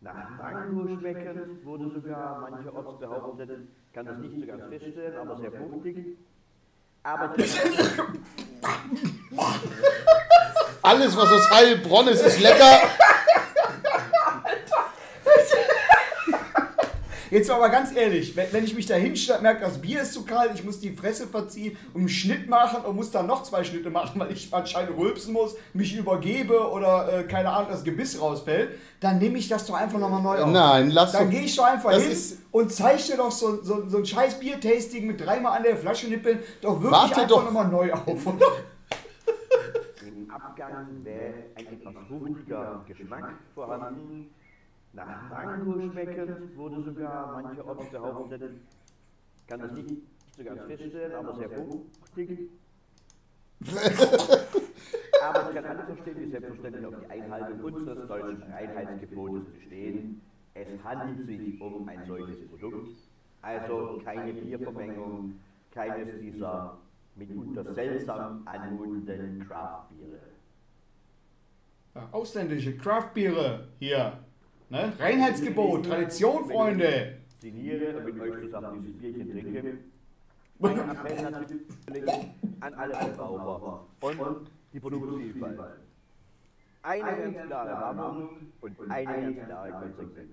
Nach Mango schmeckend wurde sogar mancherorts behauptet, kann das nicht so ganz feststellen, aber sehr fruchtig. Aber Alles, was aus Heilbronn ist, ist lecker. Jetzt aber ganz ehrlich, wenn, wenn ich mich da hinstelle, merke, das Bier ist zu kalt, ich muss die Fresse verziehen und einen Schnitt machen und muss dann noch zwei Schnitte machen, weil ich anscheinend rülpsen muss, mich übergebe oder äh, keine Ahnung, das Gebiss rausfällt, dann nehme ich das doch einfach nochmal neu auf. Nein, lass Dann gehe ich doch einfach hin und zeichne doch so, so, so ein scheiß Bier-Tasting mit dreimal an der Flasche nippeln doch wirklich Warte einfach doch. nochmal neu auf, oder? Im Abgang wäre ein etwas fruchtiger Geschmack vorhanden. Nach Mango schmeckend wurde sogar mancherorts behauptet. Kann das nicht so ganz feststellen, aber sehr fruchtig. aber ich kann alle verstehen, die selbstverständlich auf die Einhaltung unseres deutschen Reinheitsgebotes bestehen. Es handelt sich um ein solches Produkt, also keine Biervermengung, keines dieser mitunter seltsam anmutenden Craftbiere. Ausländische Craftbiere hier. Ne? Reinheitsgebot, Tradition, Freunde. Signiere und mit euch zusammen dieses Bierchen trinke. Mein Appell natürlich an alle Verbraucher und die Produktvielfalt. Eine ganz klare Warnung und eine ganz klare Konsequenz.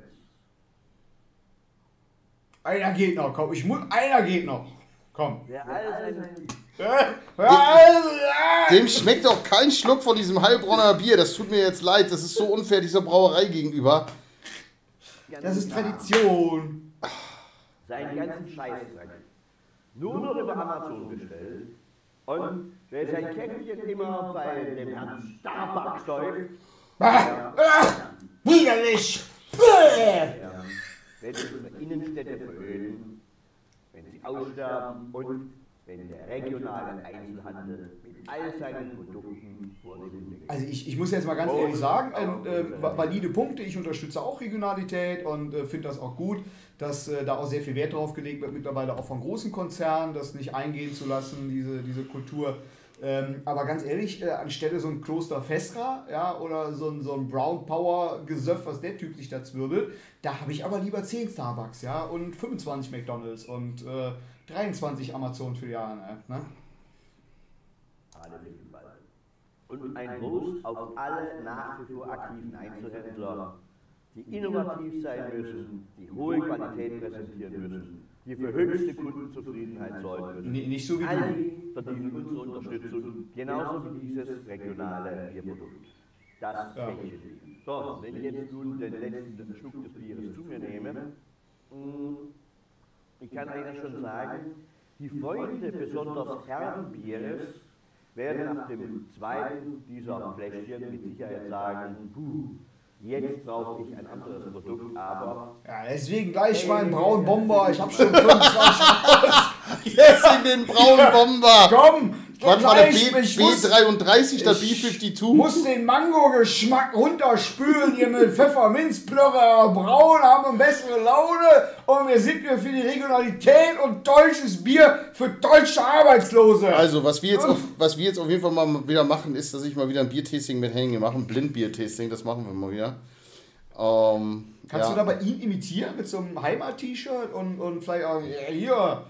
Einer geht noch, komm, ich muss, einer geht noch. Komm. Ja, also, ja. Dem schmeckt auch kein Schluck von diesem Heilbronner Bier. Das tut mir jetzt leid. Das ist so unfair dieser Brauerei gegenüber. Das ist Tradition. seinen ganzen Scheißdreck nur noch über Amazon bestellt. Und wer sein Käffchen immer bei dem Herrn Starbucks läuft, Ah, widerlich. Ja, wenn unsere Innenstädte veröden, wenn sie aussterben und wenn der regionale Einzelhandel mit all seinen Produkten vor dem Also ich, ich muss jetzt mal ganz ehrlich sagen, äh, äh, valide Punkte, ich unterstütze auch Regionalität und äh, finde das auch gut, dass äh, da auch sehr viel Wert drauf gelegt wird, mittlerweile auch von großen Konzernen, das nicht eingehen zu lassen, diese, diese Kultur. Ähm, aber ganz ehrlich, äh, anstelle so ein Kloster Fesra ja, oder so ein, so ein Brown Power Gesöff, was der Typ sich da zwirbelt, da habe ich aber lieber 10 Starbucks ja, und 25 McDonalds und äh, 23 Amazon-Filialen. Äh, ne? Alle Mittelball. Und ein Gruß auf alle nach wie vor aktiven Einzelhändler, die innovativ sein müssen, die hohe Qualität präsentieren müssen, die für höchste Kundenzufriedenheit sorgen müssen. Nicht so wie All du. die verdienen unsere Unterstützung, genauso wie dieses regionale Bierprodukt. Das Ja. Päckchen. So, wenn ich jetzt nun den letzten Schluck des Bieres zu mir nehme, mh, ich kann eigentlich schon sagen, die Freunde besonders herben Werden nach dem zweiten dieser Fläschchen mit Sicherheit sagen, puh, jetzt brauche ich ein anderes Produkt, aber Ja, deswegen gleich mal einen braunen Bomber. Ich habe schon 25 Yes, in den braunen Bomber. Komm, Was war der B, gleich, ich muss, B33 statt ich B52? muss den Mango-Geschmack runterspülen hier mit Pfefferminzplörrer. Braun haben wir bessere Laune und wir sind hier für die Regionalität und deutsches Bier für deutsche Arbeitslose. Also, was wir, jetzt auf, was wir jetzt auf jeden Fall mal wieder machen, ist, dass ich mal wieder ein Biertasting mit Henning mache. Ein Blindbier-Tasting, das machen wir mal wieder. Ähm, Kannst ja. du dabei ihn imitieren mit so einem Heimat-T-Shirt und, und vielleicht auch ja, hier.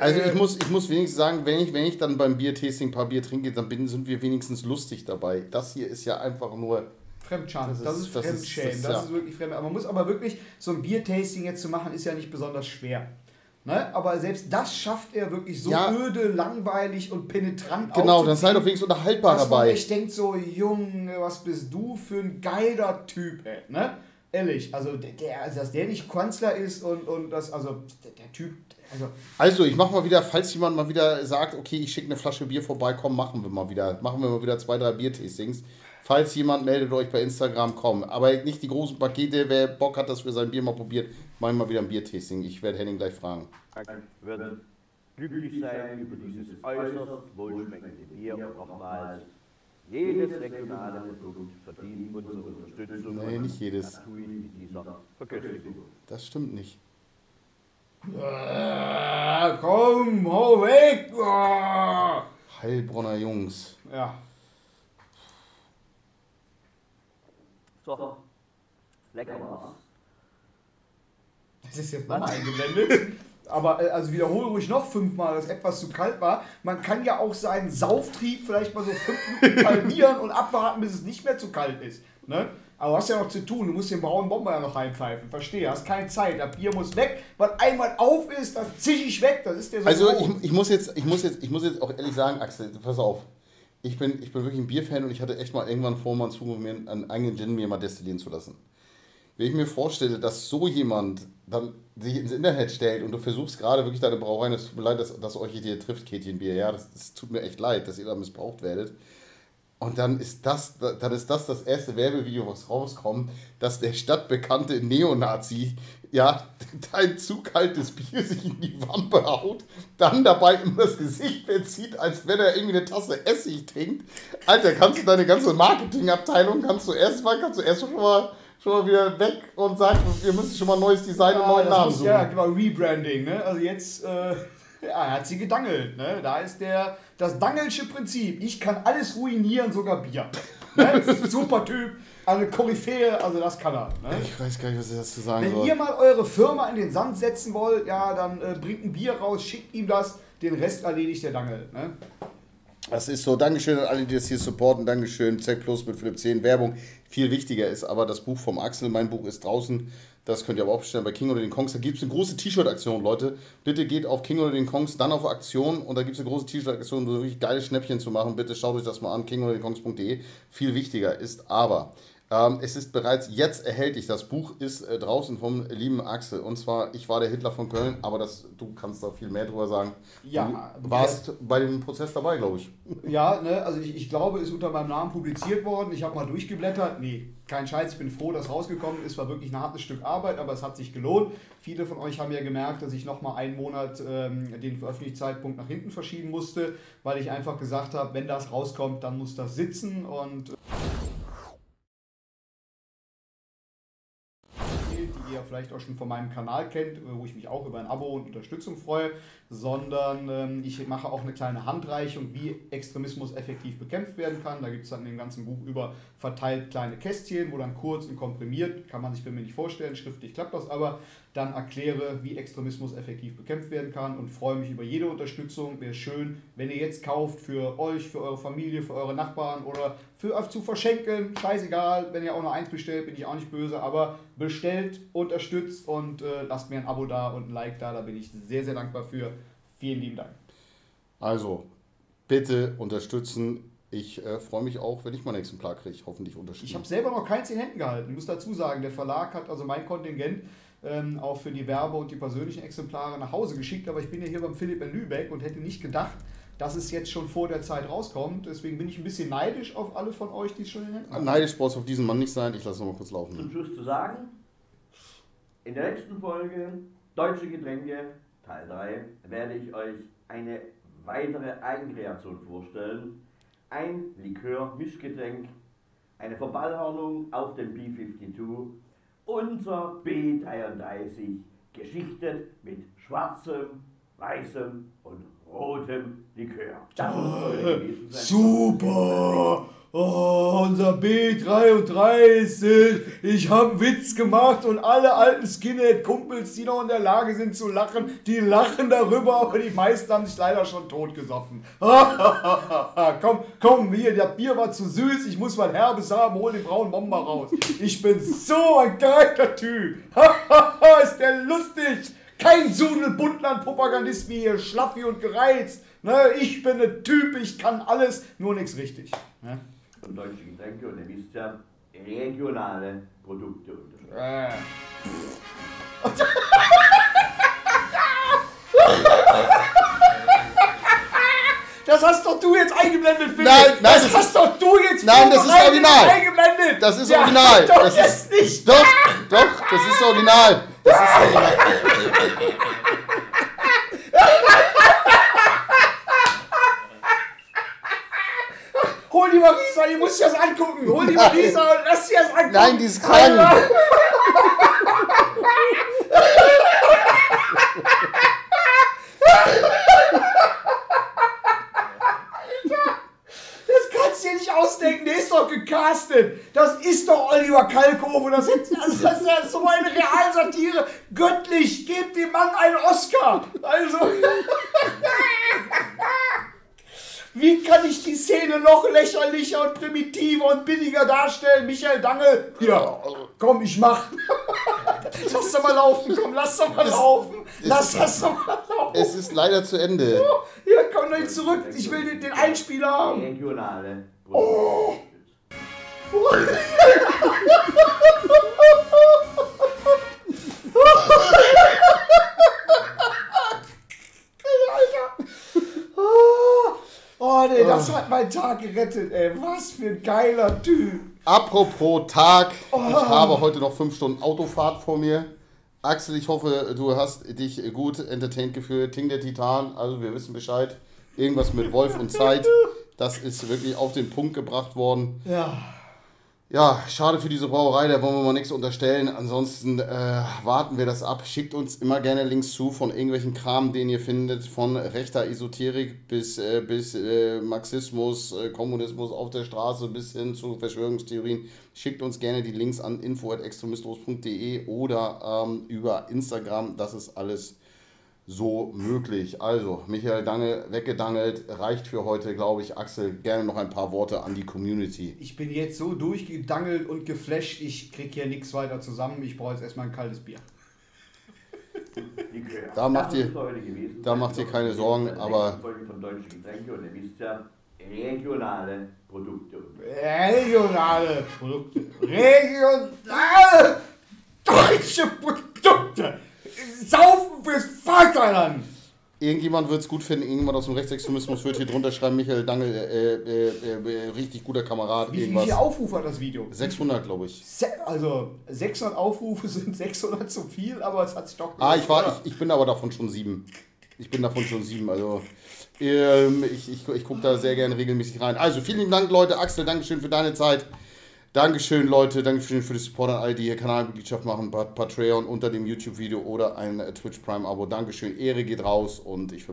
Also ich muss, ich muss wenigstens sagen, wenn ich, wenn ich dann beim Biertasting ein paar Bier trinke, dann bin, sind wir wenigstens lustig dabei. Das hier ist ja einfach nur. Fremdscham, das Das ist, das ist- das, das ist- ist, ja. wirklich Fremd. Aber man muss aber wirklich, so ein Biertasting jetzt zu machen, ist ja nicht besonders schwer. Ne? Aber selbst das schafft er wirklich so Ja. öde, langweilig und penetrant Genau, dann sei doch wenigstens unterhaltbar dass dabei. echt denkt so, Junge, was bist du für ein geiler Typ, ey, ne? Ehrlich, also der, also dass der nicht Kanzler ist und, und das, also der, der Typ, also Also, ich mache mal wieder, falls jemand mal wieder sagt, okay, ich schicke eine Flasche Bier vorbei, komm, machen wir mal wieder. Machen wir mal wieder zwei, drei Biertastings. Falls jemand meldet euch bei Instagram, komm. Aber nicht die großen Pakete, wer Bock hat, dass wir sein Bier mal probiert, machen wir mal wieder ein Biertasting. Ich werde Henning gleich fragen. glücklich sein über dieses äußerst wohlschmeckende Bier und nochmals, jedes regionale Produkt verdient unsere Unterstützung. Nee, und nicht jedes. Das stimmt nicht. äh, komm, hau weg! Ah. Heilbronner Jungs. Ja, So, lecker war's. Das ist jetzt nochmal eingeblendet. Aber äh, also wiederhole ruhig noch fünfmal, dass etwas zu kalt war. Man kann ja auch seinen Sauftrieb vielleicht mal so fünf Minuten halbieren und abwarten, bis es nicht mehr zu kalt ist. Ne? Aber du hast ja noch zu tun, du musst den braunen Bomber ja noch reinpfeifen. Verstehe, hast keine Zeit. Das Bier muss weg, weil einmal auf ist, das zisch ich weg, das ist der so. Also ich, ich, muss jetzt, ich, muss jetzt, ich muss jetzt auch ehrlich sagen, Axel, pass auf. Ich bin, ich bin wirklich ein Bierfan und ich hatte echt mal irgendwann vor, mal einen Zug mir einen eigenen Gin mir mal destillieren zu lassen. Wenn ich mir vorstelle, dass so jemand dann sich ins Internet stellt und du versuchst gerade wirklich deine Brauerei, es tut mir leid, dass, dass euch hier trifft, Kätchen Bier, ja, das, das tut mir echt leid, dass ihr da missbraucht werdet. Und dann ist das, dann ist das das erste Werbevideo, was rauskommt, dass der stadtbekannte Neonazi, ja, dein zu kaltes Bier sich in die Wampe haut, dann dabei immer das Gesicht verzieht, als wenn er irgendwie eine Tasse Essig trinkt. Alter, kannst du deine ganze Marketingabteilung, kannst du erstmal, kannst du erst schon mal, schon mal wieder weg und sagen, wir müssen schon mal neues Design und Ja, neuen Namen muss, suchen. ja, genau, Rebranding, ne? Also jetzt, äh, ja, hat sie gedangelt, ne? Da ist der, das Dangelsche Prinzip. Ich kann alles ruinieren, sogar Bier. Ne? Super Typ, eine Koryphäe, also das kann er. Ne? Ich weiß gar nicht, was ich dazu sagen Wenn soll. ihr mal eure Firma in den Sand setzen wollt, ja, dann äh, bringt ein Bier raus, schickt ihm das, den Rest erledigt der Dangel. Ne? Das ist so. Dankeschön an alle, die das hier supporten. Dankeschön. Z Plus mit Philipp 10. Werbung. Viel wichtiger ist aber das Buch vom Axel. Mein Buch ist draußen. Das könnt ihr aber auch bestellen bei King oder den Kongs. Da gibt es eine große T-Shirt-Aktion, Leute. Bitte geht auf King oder den Kongs, dann auf Aktion. Und da gibt es eine große T-Shirt-Aktion, um wirklich geile Schnäppchen zu machen. Bitte schaut euch das mal an. King oder den Kongs.de. Viel wichtiger ist aber. Ähm, es ist bereits jetzt erhältlich. Das Buch ist äh, draußen vom lieben Axel. Und zwar, ich war der Hitler von Köln, aber das, du kannst da viel mehr drüber sagen. Ja, du warst bei dem Prozess dabei, glaube ich. Ja, ne, also ich, ich glaube, ist unter meinem Namen publiziert worden. Ich habe mal durchgeblättert. Nee, kein Scheiß, ich bin froh, dass rausgekommen ist. War wirklich ein hartes Stück Arbeit, aber es hat sich gelohnt. Viele von euch haben ja gemerkt, dass ich nochmal einen Monat ähm, den Veröffentlichungszeitpunkt nach hinten verschieben musste, weil ich einfach gesagt habe, wenn das rauskommt, dann muss das sitzen und die vielleicht auch schon von meinem Kanal kennt, wo ich mich auch über ein Abo und Unterstützung freue, sondern ähm, ich mache auch eine kleine Handreichung, wie Extremismus effektiv bekämpft werden kann. Da gibt es dann in dem ganzen Buch über verteilt kleine Kästchen, wo dann kurz und komprimiert, kann man sich bei mir nicht vorstellen, schriftlich klappt das aber, dann erkläre, wie Extremismus effektiv bekämpft werden kann und freue mich über jede Unterstützung. Wäre schön, wenn ihr jetzt kauft für euch, für eure Familie, für eure Nachbarn oder für euch zu verschenken. Scheißegal, wenn ihr auch nur eins bestellt, bin ich auch nicht böse, aber bestellt, unterstützt und äh, lasst mir ein Abo da und ein Like da, da bin ich sehr, sehr dankbar für. Vielen lieben Dank. Also, bitte unterstützen. Ich äh, freue mich auch, wenn ich mein Exemplar kriege. Hoffentlich Ich unterstützen. habe selber noch keins in Händen gehalten. Ich muss dazu sagen, der Verlag hat also mein Kontingent ähm, auch für die Werbe- und die persönlichen Exemplare nach Hause geschickt. Aber ich bin ja hier beim Philipp in Lübeck und hätte nicht gedacht, dass es jetzt schon vor der Zeit rauskommt. Deswegen bin ich ein bisschen neidisch auf alle von euch, die es schon in Händen haben. Neidisch brauchst du auf diesen Mann nicht sein. Ich lasse noch mal kurz Zum laufen. Schluss zu sagen, in der letzten Folge Deutsche Getränke Teil 3 werde ich euch eine weitere Eigenkreation vorstellen. Ein Likör-Mischgetränk, eine Verballhornung auf dem B52, unser B33, geschichtet mit schwarzem, weißem und rotem Likör. Das sein. Super! Oh, unser B33. Ich habe einen Witz gemacht und alle alten Skinhead-Kumpels, die noch in der Lage sind zu lachen, die lachen darüber, aber die meisten haben sich leider schon totgesoffen. komm, komm, hier, das Bier war zu süß, ich muss was Herbes haben, hol den braunen Bomber raus. Ich bin so ein geiler Typ. Ist der lustig. Kein Sudel-Buntland-Propagandist wie hier, schlaffi und gereizt. Ne, ich bin ein Typ, ich kann alles, nur nichts richtig. Ne? Und deutsche Getränke und ihr wisst ja, regionale Produkte unterstützen. Äh. Das hast doch du jetzt eingeblendet, Philipp. Nein, nein, das, das hast doch du jetzt Nein, das ist original. eingeblendet. Das ist Der original. Doch Das das ist- nicht. Doch, doch, das ist original. Das ist original. Hol die Marisa, die muss sich das angucken. Hol die Nein. Marisa und lass sie das angucken. Nein, die ist krank. Das kannst du dir nicht ausdenken, der ist doch gecastet. Das ist doch Oliver Kalkofe. Das ist, das ist ja so eine Realsatire. Göttlich, gebt dem Mann einen Oscar. Also. Wie kann ich die Szene noch lächerlicher und primitiver und billiger darstellen? Michael Dangel, hier, komm, ich mach. lass doch mal laufen, komm, lass doch mal laufen. Lass das doch mal laufen. Es ist leider zu Ende. Hier, komm nicht zurück, ich will den, den Einspieler haben. Regionale Oh. Produkte. Oh nee, das hat meinen Tag gerettet, ey. Was für ein geiler Typ. Apropos Tag, ich habe heute noch fünf Stunden Autofahrt vor mir. Axel, ich hoffe, du hast dich gut entertained gefühlt. Ting der Titan, also wir wissen Bescheid. Irgendwas mit Wolf und Zeit. Das ist wirklich auf den Punkt gebracht worden. Ja. Ja, schade für diese Brauerei, da wollen wir mal nichts unterstellen. Ansonsten äh, warten wir das ab. Schickt uns immer gerne Links zu von irgendwelchen Kram, den ihr findet, von rechter Esoterik bis, äh, bis äh, Marxismus, äh, Kommunismus auf der Straße bis hin zu Verschwörungstheorien. Schickt uns gerne die Links an info.extremistos.de oder ähm, über Instagram. Das ist alles so möglich. Also, Michael Dange weggedangelt, reicht für heute, glaube ich. Axel, gerne noch ein paar Worte an die Community. Ich bin jetzt so durchgedangelt und geflasht, ich krieg hier nichts weiter zusammen. Ich brauche jetzt erstmal ein kaltes Bier. Da macht ihr- da macht ihr keine Sorgen, aber- regionale Produkte. Regionale Produkte. Regionale deutsche Produkte. Saufen fürs Vaterland. Irgendjemand wird es gut finden, irgendjemand aus dem Rechtsextremismus wird hier drunter schreiben, Michael Dangel, äh, äh, äh, äh, richtig guter Kamerad, Wie, wie irgendwas. viel Aufrufe hat das Video? 600, glaube ich. Se also 600 Aufrufe sind 600 zu viel, aber es hat sich doch. Ah, ich, war, ich, ich bin aber davon schon sieben. Ich bin davon schon sieben, also ähm, ich, ich, ich gucke da sehr gerne regelmäßig rein. Also vielen lieben Dank, Leute. Axel, Dankeschön für deine Zeit. Dankeschön, Leute. Dankeschön für den Support an alle, die hier Kanalmitgliedschaft machen. Pat- Patreon unter dem YouTube-Video oder ein äh, Twitch Prime-Abo. Dankeschön. Ehre geht raus und ich